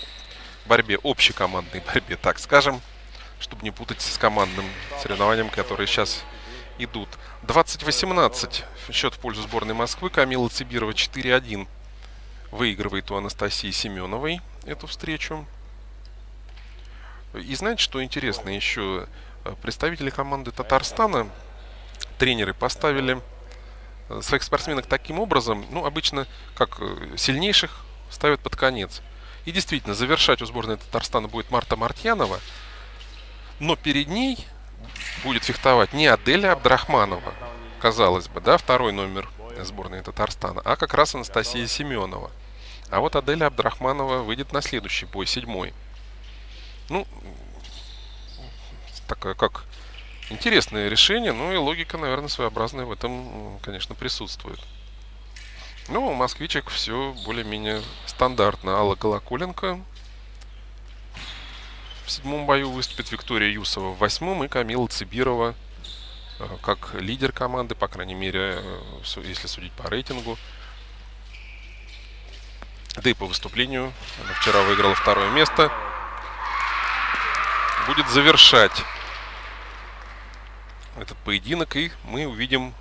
борьбе, общекомандной (laughs) борьбе, так скажем, чтобы не путать с командным соревнованием, которые сейчас идут. 20-18 счет в пользу сборной Москвы. Камила Цибирова 4-1 выигрывает у Анастасии Семеновой эту встречу. И знаете, что интересно еще? Представители команды Татарстана, тренеры, поставили своих спортсменок таким образом, ну, обычно, как э, сильнейших ставят под конец. И действительно, завершать у сборной Татарстана будет Марта Мартьянова, но перед ней будет фехтовать не Аделя Абдрахманова, казалось бы, да, второй номер сборной Татарстана, а как раз Анастасия Семенова. А вот Аделя Абдрахманова выйдет на следующий бой, седьмой. Ну, такое как интересное решение, ну и логика, наверное, своеобразная в этом, конечно, присутствует. Ну, у москвичек все более-менее стандартно. Алла Колоколенко в седьмом бою выступит, Виктория Юсова в восьмом и Камила Цибирова э, как лидер команды, по крайней мере, э, если судить по рейтингу. Да и по выступлению. Она вчера выиграла второе место будет завершать этот поединок, и мы увидим,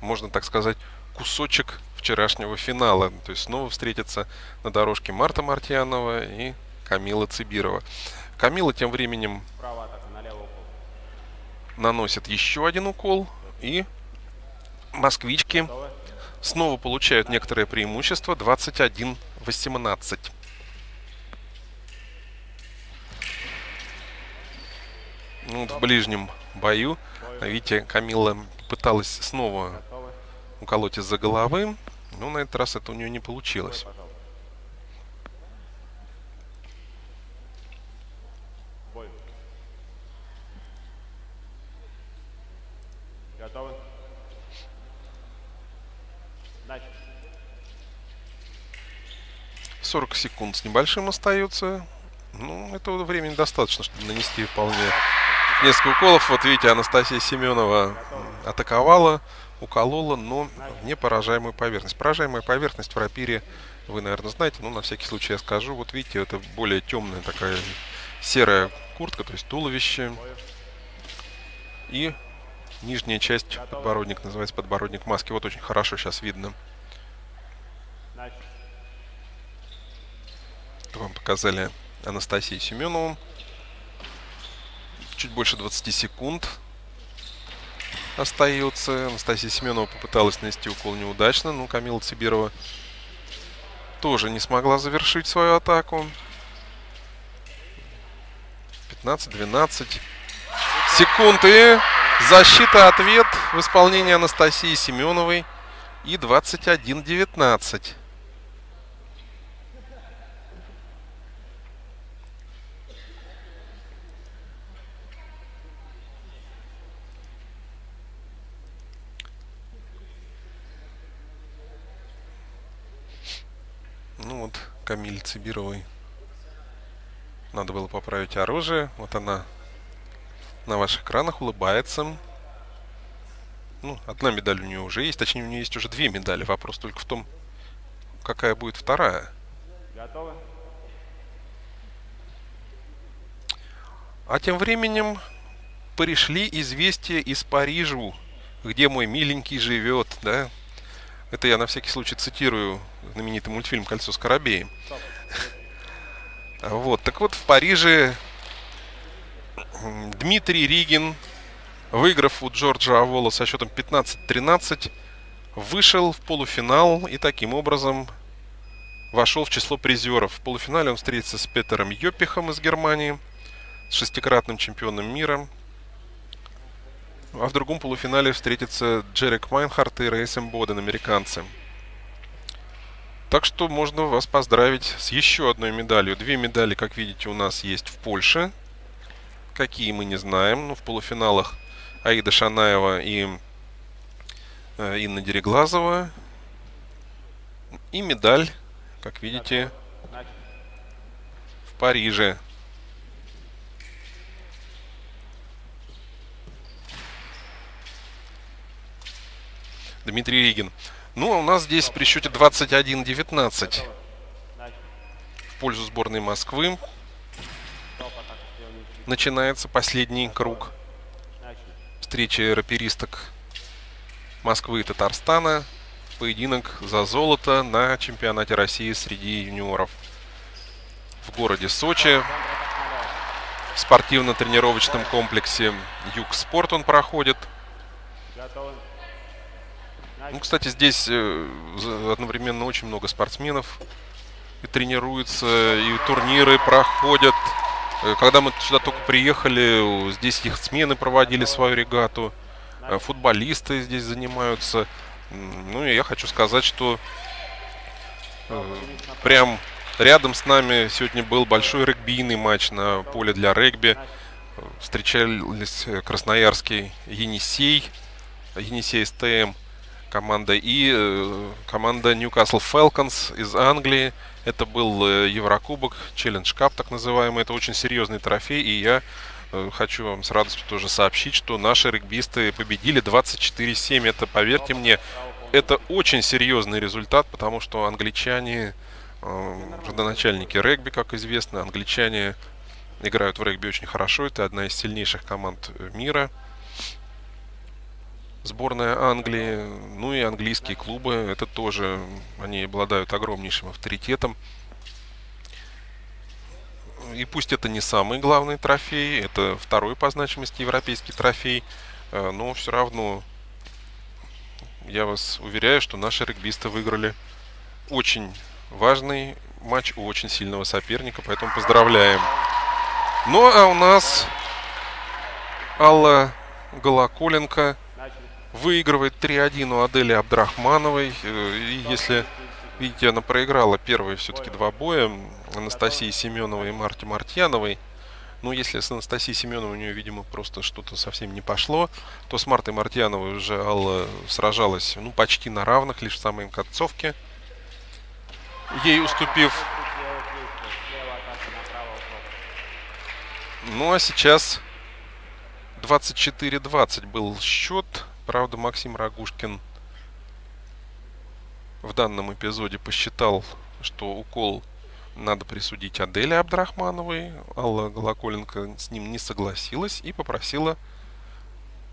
можно так сказать, кусочек вчерашнего финала. То есть снова встретятся на дорожке Марта Мартьянова и Камила Цибирова. Камила тем временем наносит еще один укол, и москвички снова получают некоторое преимущество 21-18. Ну, вот в ближнем бою, видите, Камила пыталась снова уколоть из-за головы, но на этот раз это у нее не получилось. Готовы? Начали. 40 секунд с небольшим остается. Ну, этого времени достаточно, чтобы нанести вполне несколько уколов. Вот видите, Анастасия Семенова атаковала, уколола, но в непоражаемую поверхность. Поражаемая поверхность в рапире вы, наверное, знаете, но на всякий случай я скажу. Вот видите, это более темная такая серая куртка, то есть туловище. И нижняя часть подбородник, называется подбородник маски. Вот очень хорошо сейчас видно. Это вам показали Анастасии Семенову. Чуть больше 20 секунд остается. Анастасия Семенова попыталась нанести укол неудачно, но Камила Цибирова тоже не смогла завершить свою атаку. 15-12 секунд и защита ответ в исполнении Анастасии Семеновой и 21-19. Ну вот, Камиль Цибировой. Надо было поправить оружие. Вот она на ваших экранах улыбается. Ну, одна медаль у нее уже есть. Точнее, у нее есть уже две медали. Вопрос только в том, какая будет вторая. Готовы? А тем временем пришли известия из Парижу, где мой миленький живет, да? Это я на всякий случай цитирую знаменитый мультфильм «Кольцо Скоробея». Вот, так вот, в Париже Дмитрий Ригин, выиграв у Джорджа Авола со счетом 15-13, вышел в полуфинал и таким образом вошел в число призеров. В полуфинале он встретится с Петером Йопихом из Германии, с шестикратным чемпионом мира. А в другом полуфинале встретится Герек Майнхардт и Рейс Имбоден, американцы. Так что можно вас поздравить с еще одной медалью. Две медали, как видите, у нас есть в Польше. Какие мы не знаем. Ну, в полуфиналах Аида Шанаева и э, Инна Дереглазова. И медаль, как видите, в Париже. Дмитрий Ригин. Ну, а у нас здесь при счете 21-19 Начали. в пользу сборной Москвы начинается последний круг встречи раперисток Москвы и Татарстана. Поединок за золото на чемпионате России среди юниоров в городе Сочи. В спортивно-тренировочном комплексе Юг Спорт он проходит. Ну, кстати, здесь э, одновременно очень много спортсменов и тренируются, и турниры проходят. Э, Когда мы сюда только приехали, здесь их смены проводили свою регату. Э, Футболисты здесь занимаются. Ну, и я хочу сказать, что прям рядом с нами сегодня был большой регбийный матч на поле для регби. Встречались красноярский Енисей, Енисей СТМ команда и э, команда Newcastle Falcons из Англии. Это был э, Еврокубок, Челлендж Кап так называемый. Это очень серьезный трофей, и я э, хочу вам с радостью тоже сообщить, что наши регбисты победили 24-7. Это, поверьте мне, это очень серьезный результат, потому что англичане родоначальники регби, как известно, англичане играют в регби очень хорошо. Это одна из сильнейших команд мира сборная Англии, ну и английские клубы, это тоже, они обладают огромнейшим авторитетом. И пусть это не самый главный трофей, это второй по значимости европейский трофей, э, но все равно я вас уверяю, что наши регбисты выиграли очень важный матч у очень сильного соперника, поэтому поздравляем. Ну а у нас Алла Голоколенко. Выигрывает 3-1 у Адели Абдрахмановой. Э, И если, видите, она проиграла первые все-таки два боя Анастасии Семеновой и Марте Мартьяновой. Ну, если с Анастасией Семеновой у нее, видимо, просто что-то совсем не пошло, то с Мартой Мартьяновой уже Алла сражалась, ну, почти на равных, лишь в самой концовке. Ей уступив. Ну, а сейчас 24-20 был счет. Правда, Максим Рагушкин в данном эпизоде посчитал, что укол надо присудить Аделе Абдрахмановой. Алла Голоколенко с ним не согласилась и попросила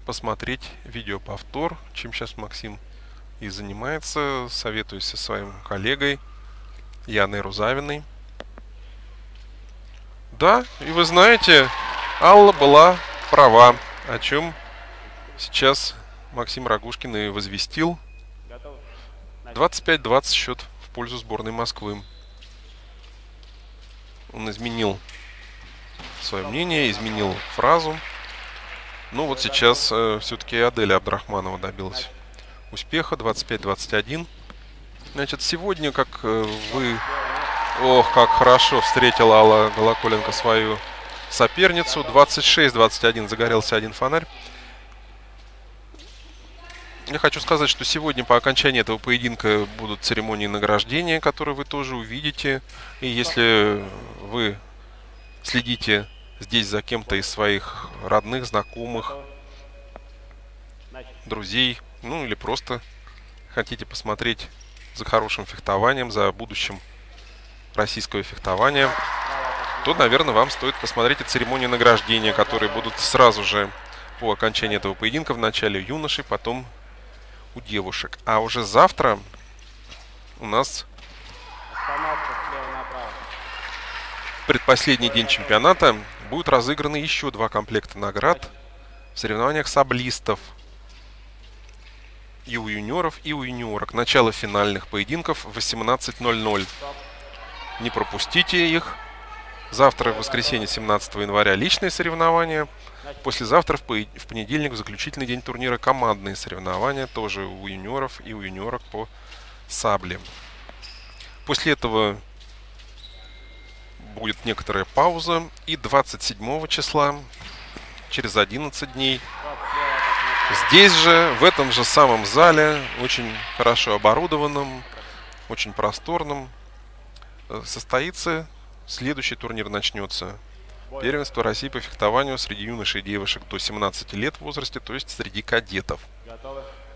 посмотреть видеоповтор, чем сейчас Максим и занимается. Советуюсь со своим коллегой Яной Рузавиной. Да, и вы знаете, Алла была права, о чем сейчас Максим Рагушкин и возвестил. 25-20 счет в пользу сборной Москвы. Он изменил свое мнение, изменил фразу. Ну вот сейчас э, все-таки Аделя Абдрахманова добилась успеха. 25-21. Значит, сегодня, как э, вы... Ох, как хорошо встретила Алла Голоколенко свою соперницу. 26-21 загорелся один фонарь. Я хочу сказать, что сегодня по окончании этого поединка будут церемонии награждения, которые вы тоже увидите. И если вы следите здесь за кем-то из своих родных, знакомых, друзей, ну или просто хотите посмотреть за хорошим фехтованием, за будущим российского фехтования, то, наверное, вам стоит посмотреть и церемонии награждения, которые будут сразу же по окончании этого поединка. В начале юношей, потом у девушек. А уже завтра у нас предпоследний день чемпионата будут разыграны еще два комплекта наград в соревнованиях саблистов. И у юниоров, и у юниорок. Начало финальных поединков в 18.00. Не пропустите их. Завтра, в воскресенье, 17 января, личные соревнования – Послезавтра, в, понедельник, в заключительный день турнира, командные соревнования, тоже у юниоров и у юниорок по сабле. После этого будет некоторая пауза. И 27 числа, через 11 дней, здесь же, в этом же самом зале, очень хорошо оборудованном, очень просторном, э, состоится следующий турнир начнется Первенство России по фехтованию среди юношей и девушек до 17 лет в возрасте, то есть среди кадетов.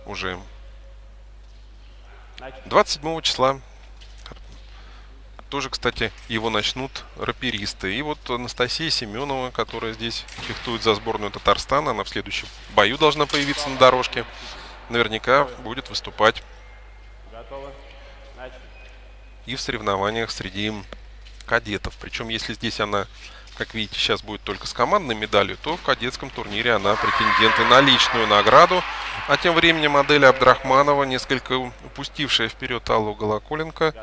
Уже 27 числа тоже, кстати, его начнут раперисты. И вот Анастасия Семенова, которая здесь фехтует за сборную Татарстана, она в следующем бою должна появиться на дорожке. Наверняка будет выступать и в соревнованиях среди кадетов. Причем, если здесь она как видите, сейчас будет только с командной медалью, то в кадетском турнире она претендент и на личную награду. А тем временем модель Абдрахманова, несколько упустившая вперед Аллу Голоколенко,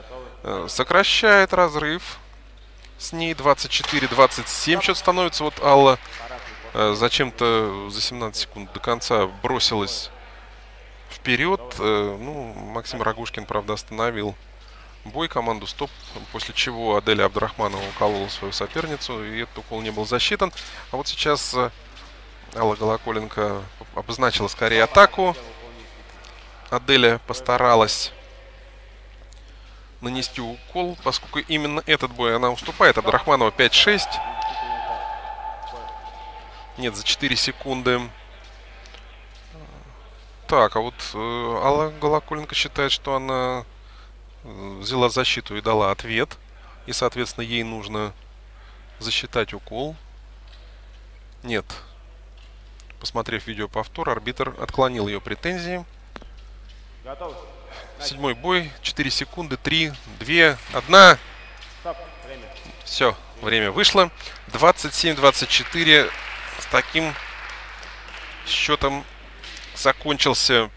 э, сокращает разрыв. С ней 24-27 счет становится. Вот Алла э, зачем-то за 17 секунд до конца бросилась вперед. Э, ну, Максим Рогушкин, правда, остановил бой, команду стоп, после чего Аделя Абдрахманова уколола свою соперницу, и этот укол не был засчитан. А вот сейчас э, Алла Голоколенко обозначила скорее атаку. Аделя постаралась нанести укол, поскольку именно этот бой она уступает. Абдрахманова 5-6. Нет, за 4 секунды. Так, а вот э, Алла Голоколенко считает, что она взяла защиту и дала ответ. И, соответственно, ей нужно засчитать укол. Нет. Посмотрев видеоповтор, арбитр отклонил ее претензии. Готов. Седьмой бой. 4 секунды. 3, 2, 1. Стоп. Время. Все, время вышло. 27-24. С таким счетом закончился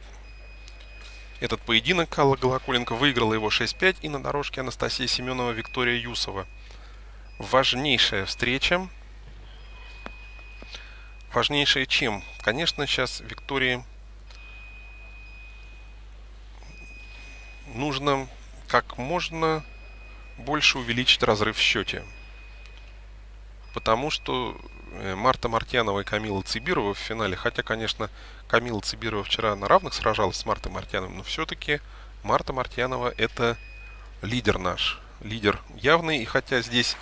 этот поединок Алла Голоколенко выиграла его 6-5 и на дорожке Анастасия Семенова, Виктория Юсова. Важнейшая встреча. Важнейшая чем? Конечно, сейчас Виктории нужно как можно больше увеличить разрыв в счете. Потому что Марта Мартьянова и Камила Цибирова в финале, хотя, конечно, Камила Цибирова вчера на равных сражалась с Мартой Мартьяновой, но все-таки Марта Мартьянова это лидер наш, лидер явный, и хотя здесь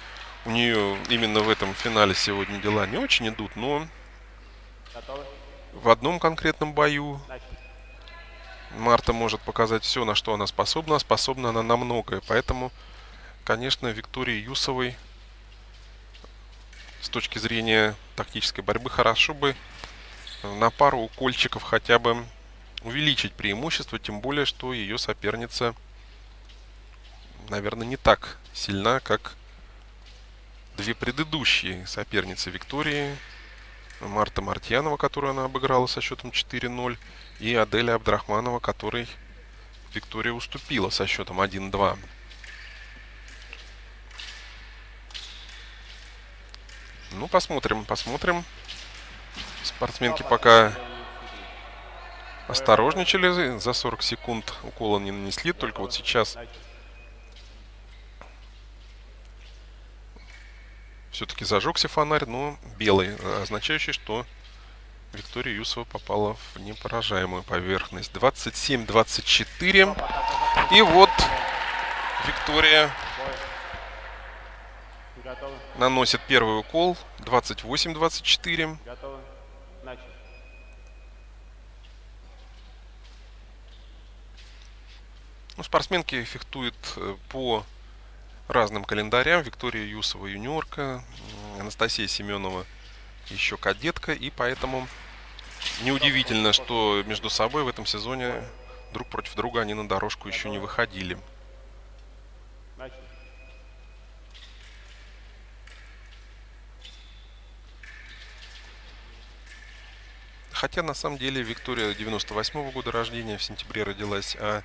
у нее именно в этом финале сегодня дела не очень идут, но в одном конкретном бою Марта может показать все, на что она способна, а способна она на многое, поэтому конечно, Виктории Юсовой с точки зрения тактической борьбы хорошо бы на пару укольчиков хотя бы увеличить преимущество, тем более, что ее соперница, наверное, не так сильна, как две предыдущие соперницы Виктории. Марта Мартьянова, которую она обыграла со счетом 4-0, и Аделя Абдрахманова, которой Виктория уступила со счетом 1-2. Ну, посмотрим, посмотрим. Спортсменки пока осторожничали. За 40 секунд укола не нанесли. Только вот сейчас все-таки зажегся фонарь, но белый, означающий, что Виктория Юсова попала в непоражаемую поверхность. 27-24. И вот Виктория наносит первый укол. 28-24. Ну, спортсменки фехтуют э, по разным календарям. Виктория Юсова юниорка, Анастасия Семенова еще кадетка. И поэтому неудивительно, что между собой в этом сезоне друг против друга они на дорожку еще не выходили. Хотя на самом деле Виктория 98 -го года рождения, в сентябре родилась, а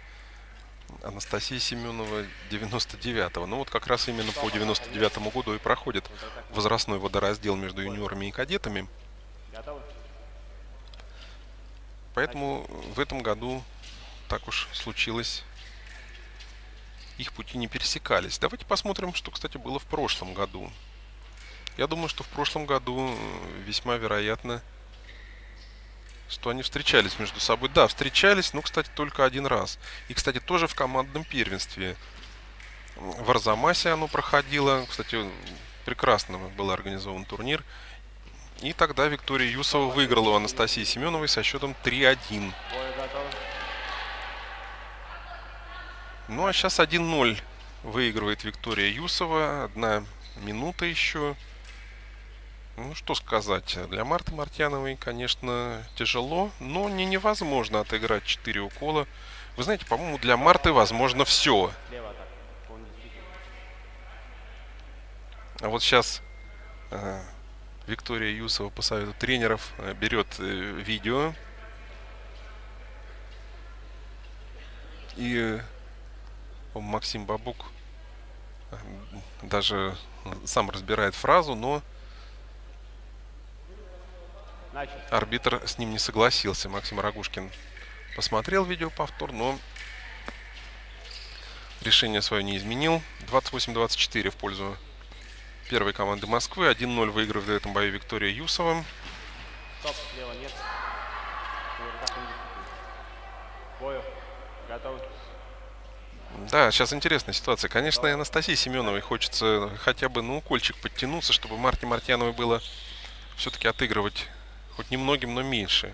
Анастасия Семенова 99-го. Ну вот как раз именно по 99 году и проходит возрастной водораздел между юниорами и кадетами. Поэтому в этом году так уж случилось. Их пути не пересекались. Давайте посмотрим, что, кстати, было в прошлом году. Я думаю, что в прошлом году весьма вероятно что они встречались между собой. Да, встречались, но, кстати, только один раз. И, кстати, тоже в командном первенстве. В Арзамасе оно проходило. Кстати, прекрасно был организован турнир. И тогда Виктория Юсова выиграла у Анастасии Семеновой со счетом 3-1. Ну а сейчас 1-0 выигрывает Виктория Юсова. Одна минута еще. Ну, что сказать. Для Марты Мартьяновой, конечно, тяжело, но не невозможно отыграть 4 укола. Вы знаете, по-моему, для Марты возможно все. А вот сейчас э, Виктория Юсова по совету тренеров э, берет э, видео. И э, Максим Бабук э, даже сам разбирает фразу, но Арбитр с ним не согласился. Максим Рогушкин посмотрел видеоповтор, но решение свое не изменил. 28-24 в пользу первой команды Москвы. 1-0 выигрывает в этом бою Виктория Юсова. Стоп, слева нет. Бою. Готовы. Да, сейчас интересная ситуация. Конечно, и Анастасии Семеновой хочется хотя бы на укольчик подтянуться, чтобы Марте Мартьяновой было все-таки отыгрывать хоть немногим, но меньше.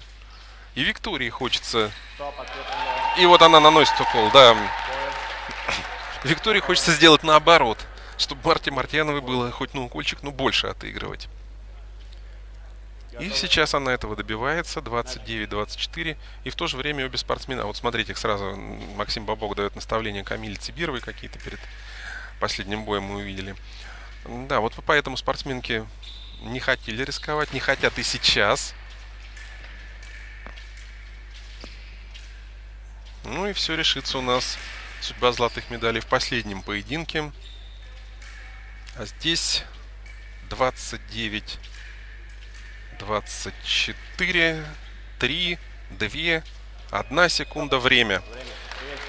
И Виктории хочется... И вот она наносит укол, да. Виктории хочется сделать наоборот, чтобы Марте Мартьяновой было хоть на укольчик, но больше отыгрывать. И сейчас она этого добивается, 29-24. И в то же время обе спортсмены... А вот смотрите, их сразу Максим Бабок дает наставление Камиле Цибировой какие-то перед последним боем мы увидели. Да, вот поэтому спортсменки не хотели рисковать, не хотят и сейчас. Ну и все решится у нас судьба золотых медалей в последнем поединке. А здесь 29, 24, 3, 2, 1 секунда время.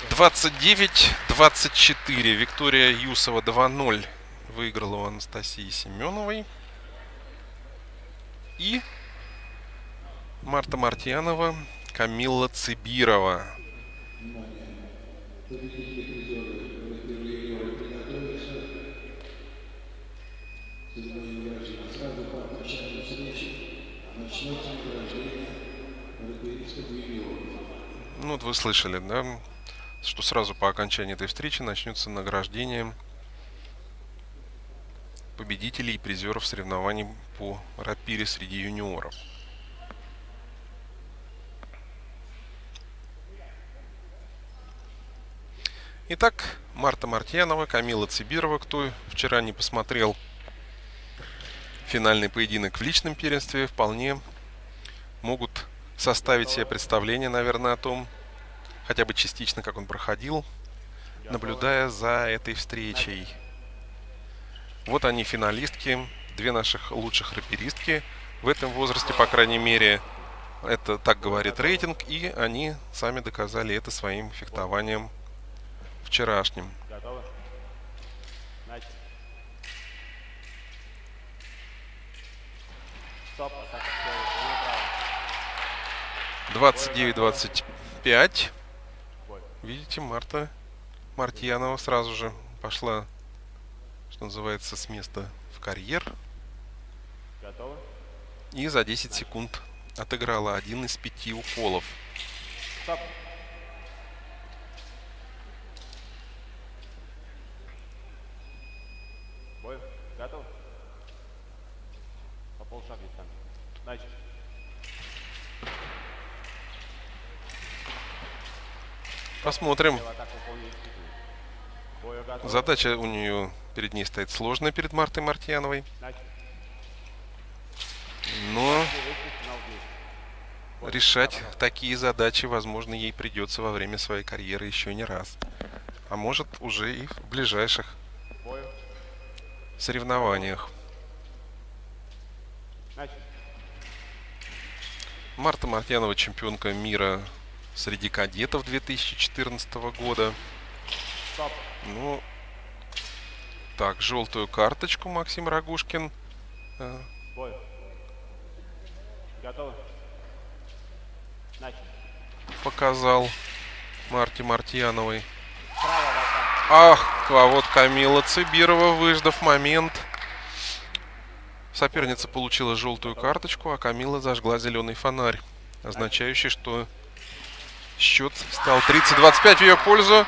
29-24. Виктория Юсова 2-0 выиграла у Анастасии Семеновой. И Марта Мартьянова, Камилла Цибирова. Ну вот вы слышали, да, что сразу по окончании этой встречи начнется награждение победителей и призеров соревнований по рапире среди юниоров. Итак, Марта Мартьянова, Камила Цибирова, кто вчера не посмотрел финальный поединок в личном первенстве, вполне могут составить себе представление, наверное, о том, хотя бы частично, как он проходил, наблюдая за этой встречей. Вот они, финалистки, две наших лучших раперистки в этом возрасте, по крайней мере, это так говорит рейтинг, и они сами доказали это своим фехтованием вчерашним. Готовы? Начали. Стоп, атака спереди, право. 29-25. Бой. Видите, Марта Мартьянова сразу же пошла, что называется, с места в карьер. Готовы? И за 10 секунд отыграла один из пяти уколов. Стоп. Бой. Готов? По полшага дистанции. Начали. Посмотрим. Задача у нее перед ней стоит сложная перед Мартой Мартьяновой. Начали. Но Выйти, финал здесь. Бой. Решать такие задачи, возможно, ей придется во время своей карьеры еще не раз. А может, уже и в ближайших соревнованиях. Марта Мартьянова чемпионка мира среди кадетов 2014 года. Ну, так, желтую карточку Максим Рагушкин э, Бой. Готовы? Начали. Показал Марте Мартьяновой. Ах, а вот Камила Цибирова, выждав момент. Соперница получила желтую карточку, а Камила зажгла зеленый фонарь, означающий, что счет стал 30-25 в ее пользу.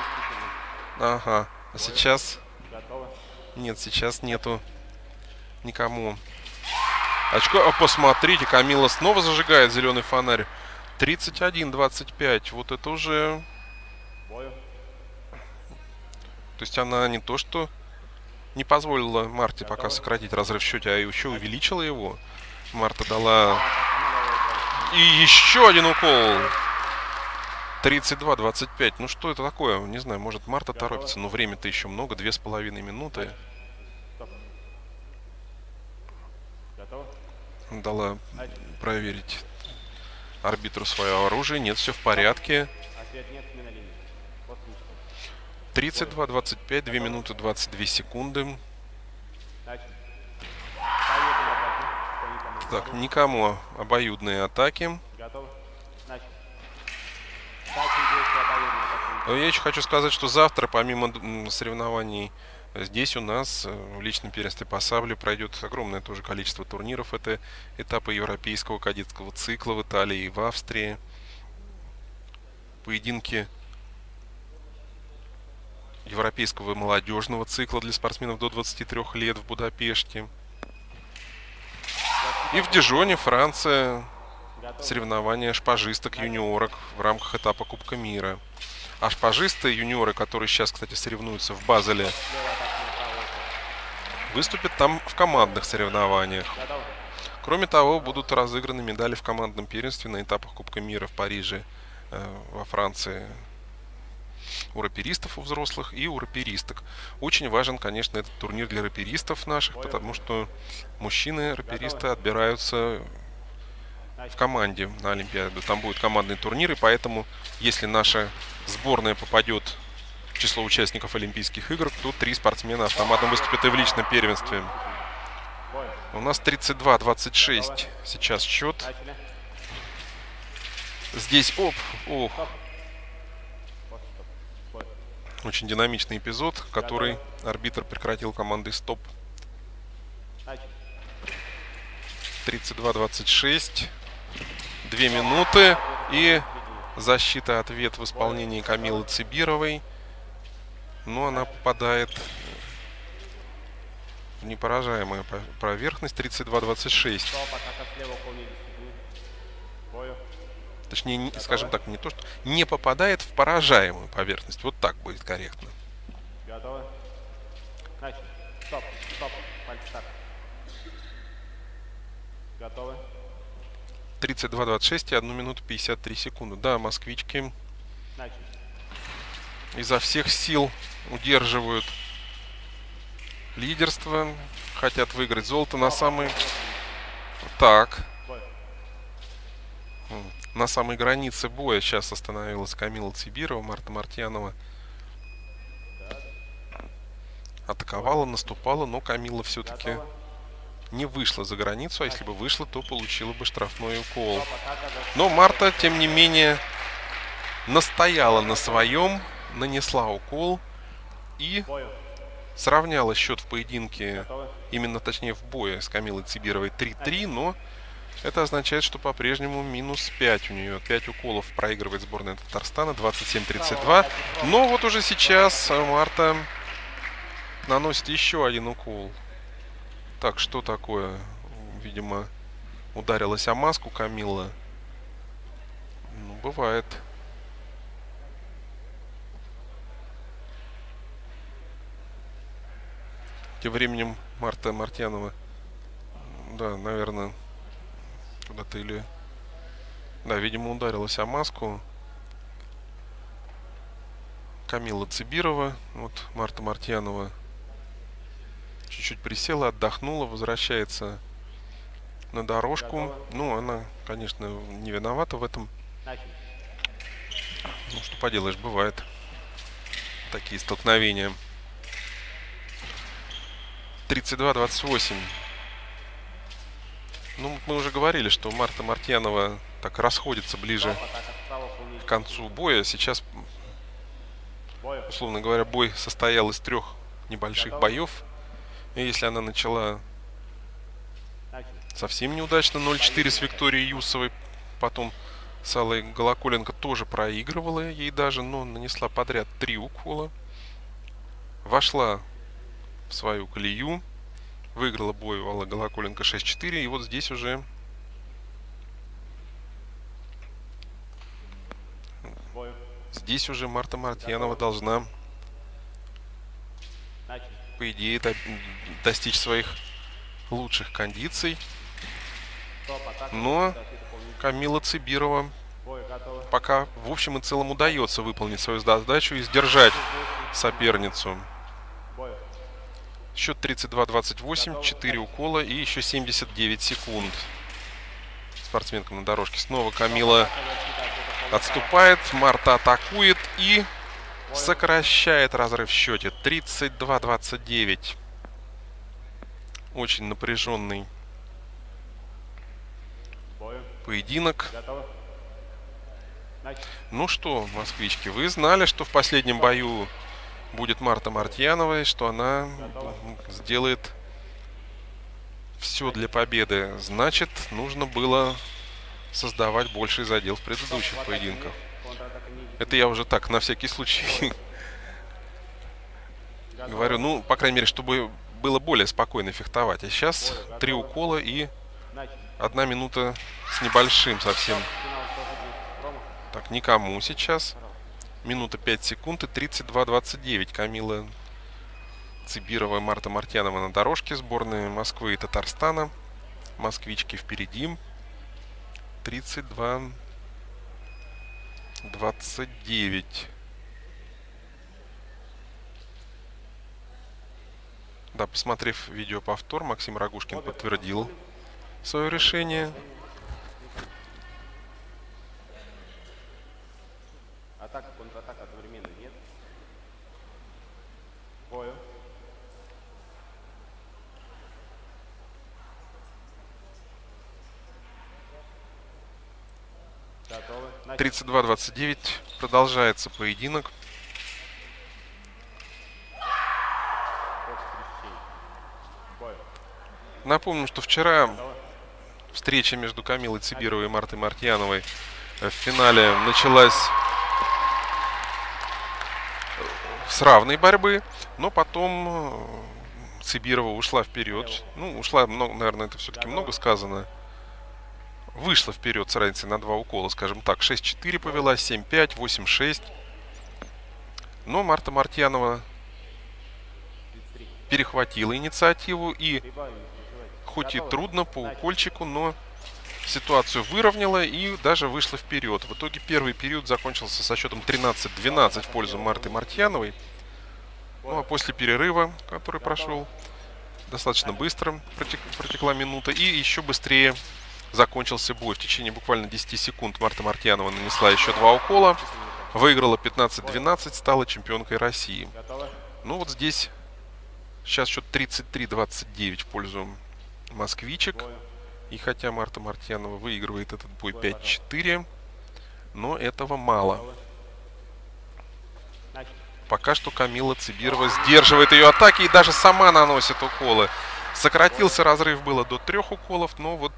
Ага, а сейчас... Нет, сейчас нету никому. Очко, а посмотрите, Камила снова зажигает зеленый фонарь. 31-25, вот это уже... То есть она не то что не позволила Марте пока сократить разрыв в счете, а еще увеличила его. Марта дала и еще один укол. 32-25. Ну что это такое? Не знаю, может Марта торопится, но время-то еще много, две с половиной минуты. Дала проверить арбитру свое оружие. Нет, все в порядке. Ответ нет, смена линии. После ничего. 32-25, 2 минуты 22 секунды. Так, никому обоюдные атаки. Но Я еще хочу сказать, что завтра, помимо соревнований э, здесь у нас э, в личном первенстве по сабле пройдет огромное тоже количество турниров. Это этапы европейского кадетского цикла в Италии и в Австрии. Поединки европейского молодежного цикла для спортсменов до 23 лет в Будапеште. И в Дижоне, Франция, соревнования шпажисток юниорок в рамках этапа Кубка мира. А шпажисты юниоры, которые сейчас, кстати, соревнуются в Базеле, Левая атака на правую руку. выступят там в командных соревнованиях. Кроме того, будут разыграны медали в командном первенстве на этапах Кубка мира в Париже, э, во Франции у раперистов, у взрослых и у раперисток. Очень важен, конечно, этот турнир для раперистов наших, потому что мужчины раперисты отбираются в команде на Олимпиаду. Там будет командный турнир, и поэтому, если наша сборная попадет число участников Олимпийских игр, то три спортсмена автоматом выступят и в личном первенстве. У нас 32-26 сейчас счет. Здесь, оп, ох, очень динамичный эпизод, который арбитр прекратил командой стоп. Начали. 32-26. Две минуты. И защита-ответ в исполнении Камилы Цибировой. Но она попадает непоражаемая по- поверхность 32-26. Стоп, атака слева, около нее 10 секунд. Бою. Точнее, не- скажем так, не то, что не попадает в поражаемую поверхность. Вот так будет корректно. Готовы? Начали. Стоп, стоп, пальцы так. Готовы? 32-26 и 1 минуту 53 секунды. Да, москвички. Изо всех сил удерживают лидерство. Хотят выиграть золото на самой... Так, на самой границе боя сейчас остановилась Камила Цибирова, Марта Мартьянова. Атаковала, наступала, но Камила все-таки не вышла за границу, а если бы вышла, то получила бы штрафной укол. Но Марта, тем не менее, настояла на своем, нанесла укол и сравняла счет в поединке, именно точнее в бое с Камилой Цибировой 3-3, но это означает, что по-прежнему минус 5 у нее. 5 уколов проигрывает сборная Татарстана, 27-32. Но вот уже сейчас Марта наносит еще один укол. Так, что такое? Видимо, ударилась о маску Камила. Ну, бывает. Тем временем Марта Мартьянова, да, наверное, куда-то или... Да, видимо, ударилась о маску. Камила Цибирова, вот Марта Мартьянова чуть-чуть присела, отдохнула, возвращается на дорожку. Ну, она, конечно, не виновата в этом. Ну, что поделаешь, бывает. Такие столкновения. 32-28. Ну, мы уже говорили, что Марта Мартьянова так расходится ближе к концу боя. Сейчас, условно говоря, бой состоял из трех небольших боев. И если она начала совсем неудачно 0-4 с Викторией Юсовой, потом с Аллой Голоколенко тоже проигрывала ей даже, но нанесла подряд три укола. Вошла в свою колею, выиграла бой у Аллы Голоколенко 6-4, и вот здесь уже здесь уже Марта Мартьянова должна, по идее, до- достичь своих лучших кондиций. Но. Камила Цибирова пока в общем и целом удается выполнить свою задачу и сдержать соперницу. Счет 32-28, 4 укола и еще 79 секунд. Спортсменкам на дорожке. Снова Камила отступает, Марта атакует и сокращает разрыв в счете. 32-29. Очень напряженный поединок. Ну что, москвички, вы знали, что в последнем бою будет Марта Мартьянова, и что она сделает все для победы. Значит, нужно было создавать больший задел в предыдущих поединках. Это я уже так, на всякий случай (laughs) говорю. Ну, по крайней мере, чтобы было более спокойно фехтовать. А сейчас три укола и одна минута с небольшим совсем. Так, никому сейчас. Минута 5 секунд и 32-29. Камила Цибирова и Марта Мартьянова на дорожке сборной Москвы и Татарстана. Москвички впереди. 32 29. Да, посмотрев видеоповтор, Максим Рагушкин подтвердил свое решение. Атака, контратака одновременно нет. Бою. Готовы? Начали. 32-29. Продолжается поединок. Напомню, что вчера встреча между Камилой Цибировой и Мартой Мартьяновой в финале началась э, с равной борьбы, но потом э, Цибирова ушла вперед. Ну, ушла, много, наверное, это все-таки много сказано. Вышла вперед с разницей на два укола, скажем так. 6-4 повела, 7-5, 8-6. Но Марта Мартьянова перехватила инициативу и хоть и трудно по укольчику, но ситуацию выровняла и даже вышла вперед. В итоге первый период закончился со счетом 13-12 в пользу Марты Мартьяновой. Ну а после перерыва, который прошел достаточно быстро, протек, протекла минута, и еще быстрее закончился бой. В течение буквально 10 секунд Марта Мартьянова нанесла еще два укола, выиграла 15-12, стала чемпионкой России. Ну вот здесь сейчас счет 33-29 в пользу москвичек. И хотя Марта Мартьянова выигрывает этот бой 5-4, но этого мало. Пока что Камила Цибирова сдерживает ее атаки и даже сама наносит уколы. Сократился разрыв было до трех уколов, но вот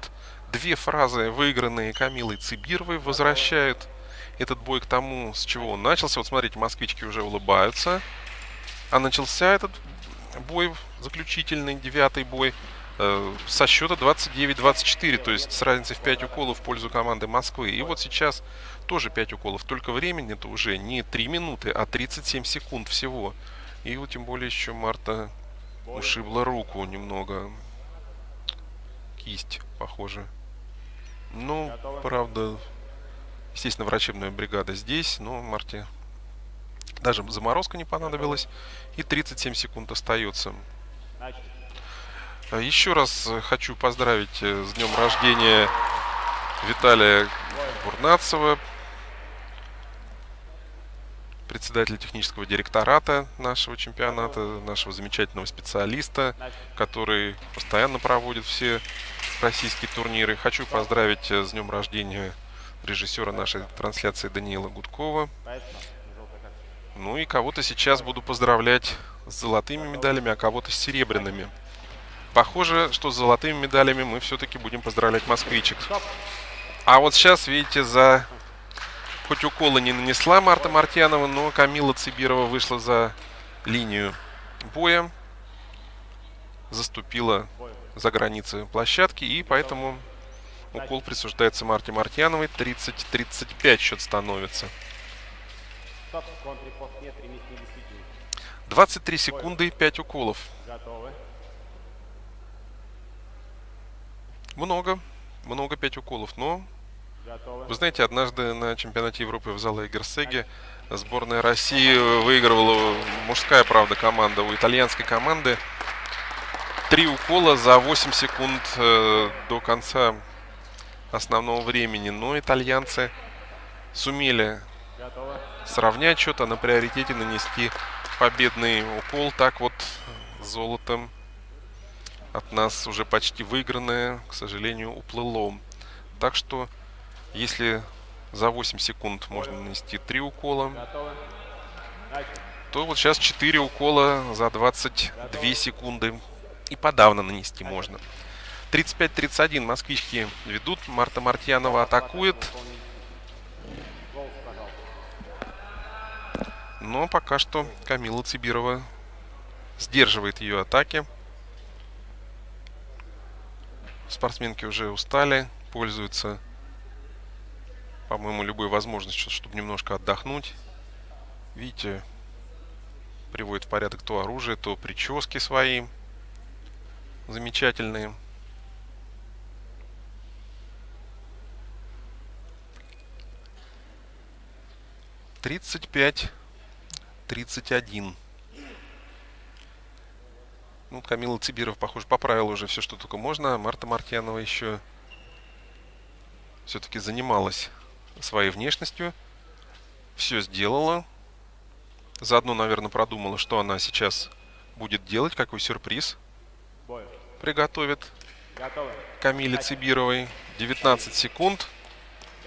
две фразы, выигранные Камилой Цибировой, возвращают этот бой к тому, с чего он начался. Вот смотрите, москвички уже улыбаются. А начался этот бой, заключительный, девятый бой, со счета 29-24, то есть с разницей в 5 уколов в пользу команды Москвы. И вот сейчас тоже 5 уколов, только времени это уже не 3 минуты, а 37 секунд всего. И вот тем более еще Марта ушибла руку немного. Кисть, похоже. Ну, правда, естественно, врачебная бригада здесь, но Марте даже заморозка не понадобилась. И 37 секунд остается. Еще раз хочу поздравить э, с днем рождения Виталия Бурнацева, председателя технического директората нашего чемпионата, нашего замечательного специалиста, который постоянно проводит все российские турниры. Хочу поздравить э, с днем рождения режиссера нашей трансляции Даниила Гудкова. Ну и кого-то сейчас буду поздравлять с золотыми медалями, а кого-то с серебряными. Похоже, что с золотыми медалями мы все-таки будем поздравлять москвичек. А вот сейчас, видите, за Хоть уколы не нанесла Марта Мартьянова, но Камила Цибирова вышла за линию боя. Заступила за границы площадки. И поэтому укол присуждается Марте Мартьяновой. 30-35 счет становится. 23 секунды, 5 уколов. Много, много 5 уколов, но вы знаете, однажды на чемпионате Европы в Зале Герсеге сборная России выигрывала мужская, правда, команда у итальянской команды. Три укола за 8 секунд э, до конца основного времени. Но итальянцы сумели сравнять что-то на приоритете нанести победный укол. Так вот, золотом от нас уже почти выигранное, к сожалению, уплыло. Так что если за 8 секунд можно нанести 3 укола, то вот сейчас 4 укола за 22 секунды и подавно нанести можно. 35-31 москвички ведут. Марта Мартьянова атакует. Но пока что Камила Цибирова сдерживает ее атаки. Спортсменки уже устали, пользуются по-моему, любой возможностью, чтобы немножко отдохнуть. Видите, приводит в порядок то оружие, то прически свои замечательные. Тридцать пять, тридцать один. Ну, Камила Цибиров, похоже, поправил уже все, что только можно. Марта Мартьянова еще все-таки занималась своей внешностью. Все сделала. Заодно, наверное, продумала, что она сейчас будет делать, какой сюрприз приготовит Камиле Цибировой. 19 секунд.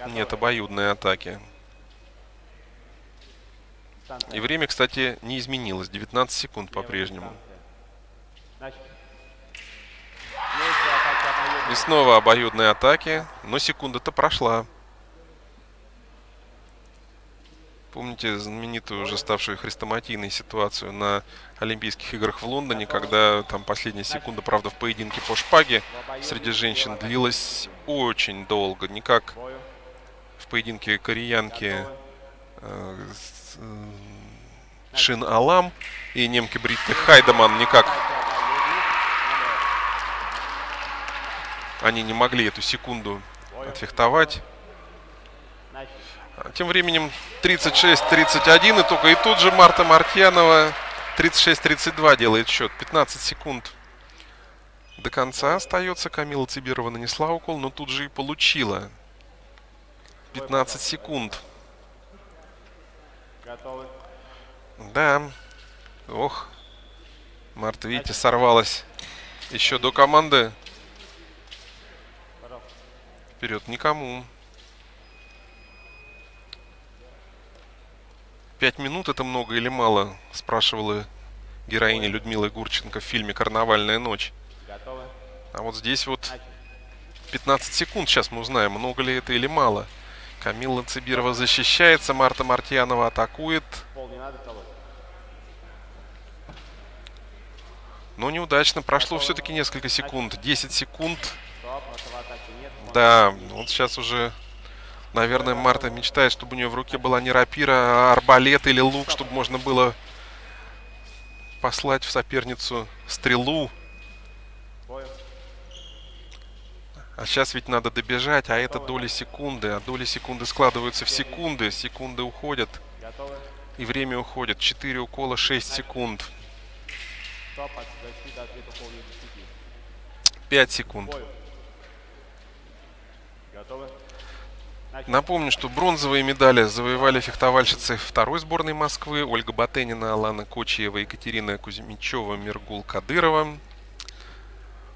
Нет обоюдной атаки. И время, кстати, не изменилось. 19 секунд по-прежнему. И снова обоюдные атаки. Но секунда-то прошла. Помните знаменитую, уже ставшую хрестоматийной ситуацию на Олимпийских играх в Лондоне, когда там последняя секунда, правда, в поединке по шпаге среди женщин длилась очень долго. Не как в поединке кореянки э, э, Шин Алам и немки Бритты Хайдеман, не как они не могли эту секунду отфехтовать. Тем временем 36-31, и только и тут же Марта Мартьянова 36-32 делает счет. 15 секунд до конца остается. Камила Цибирова нанесла укол, но тут же и получила. 15 секунд. Готовы. Да. Ох. Марта, видите, сорвалась еще до команды. Вперед никому. Пять минут это много или мало? Спрашивала героиня Людмила Гурченко в фильме «Карнавальная ночь». А вот здесь вот Начали. 15 секунд. Сейчас мы узнаем, много ли это или мало. Камила Цибирова защищается, Марта Мартьянова атакует. Но неудачно. Прошло все-таки несколько секунд. 10 секунд. Стоп, носовой атаки нет. Да, вот сейчас уже, наверное, Марта мечтает, чтобы у нее в руке была не рапира, а арбалет или лук, чтобы можно было послать в соперницу стрелу. А сейчас ведь надо добежать, а это доли секунды. А доли секунды складываются в секунды, секунды уходят, и время уходит. 4 укола, 6 секунд. Стоп, от защиты, ответ укол не достигли. 5 секунд. Напомню, что бронзовые медали завоевали фехтовальщицы второй сборной Москвы Ольга Батенина, Алана Кочиева, Екатерина Кузьмичева, Миргул Кадырова.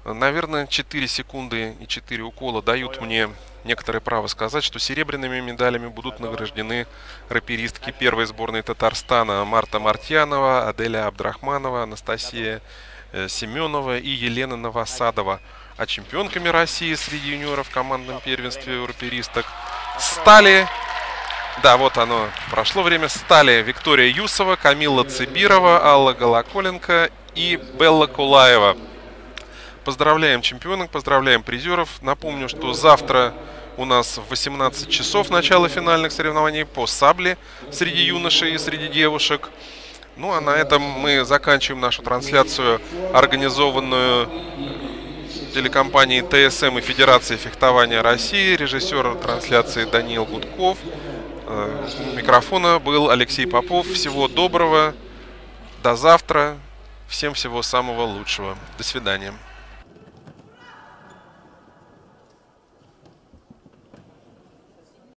Наверное, 4 секунды и 4 укола дают мне некоторое право сказать, что серебряными медалями будут награждены раперистки первой сборной Татарстана Марта Мартьянова, Аделя Абдрахманова, Анастасия э, Семенова и Елена Новосадова. А чемпионками России среди юниоров в командном первенстве у раперисток стали... Да, вот оно. Прошло время. Стали Виктория Юсова, Камила Цибирова, Алла Голоколенко и Белла Кулаева. Поздравляем чемпионок, поздравляем призеров. Напомню, что завтра у нас в 18 часов начало финальных соревнований по сабле среди юношей и среди девушек. Ну а на этом мы заканчиваем нашу трансляцию, организованную телекомпанией ТСМ и Федерацией фехтования России. Режиссер трансляции Даниил Гудков. Э, У микрофона был Алексей Попов. Всего доброго. До завтра. Всем всего самого лучшего. До свидания.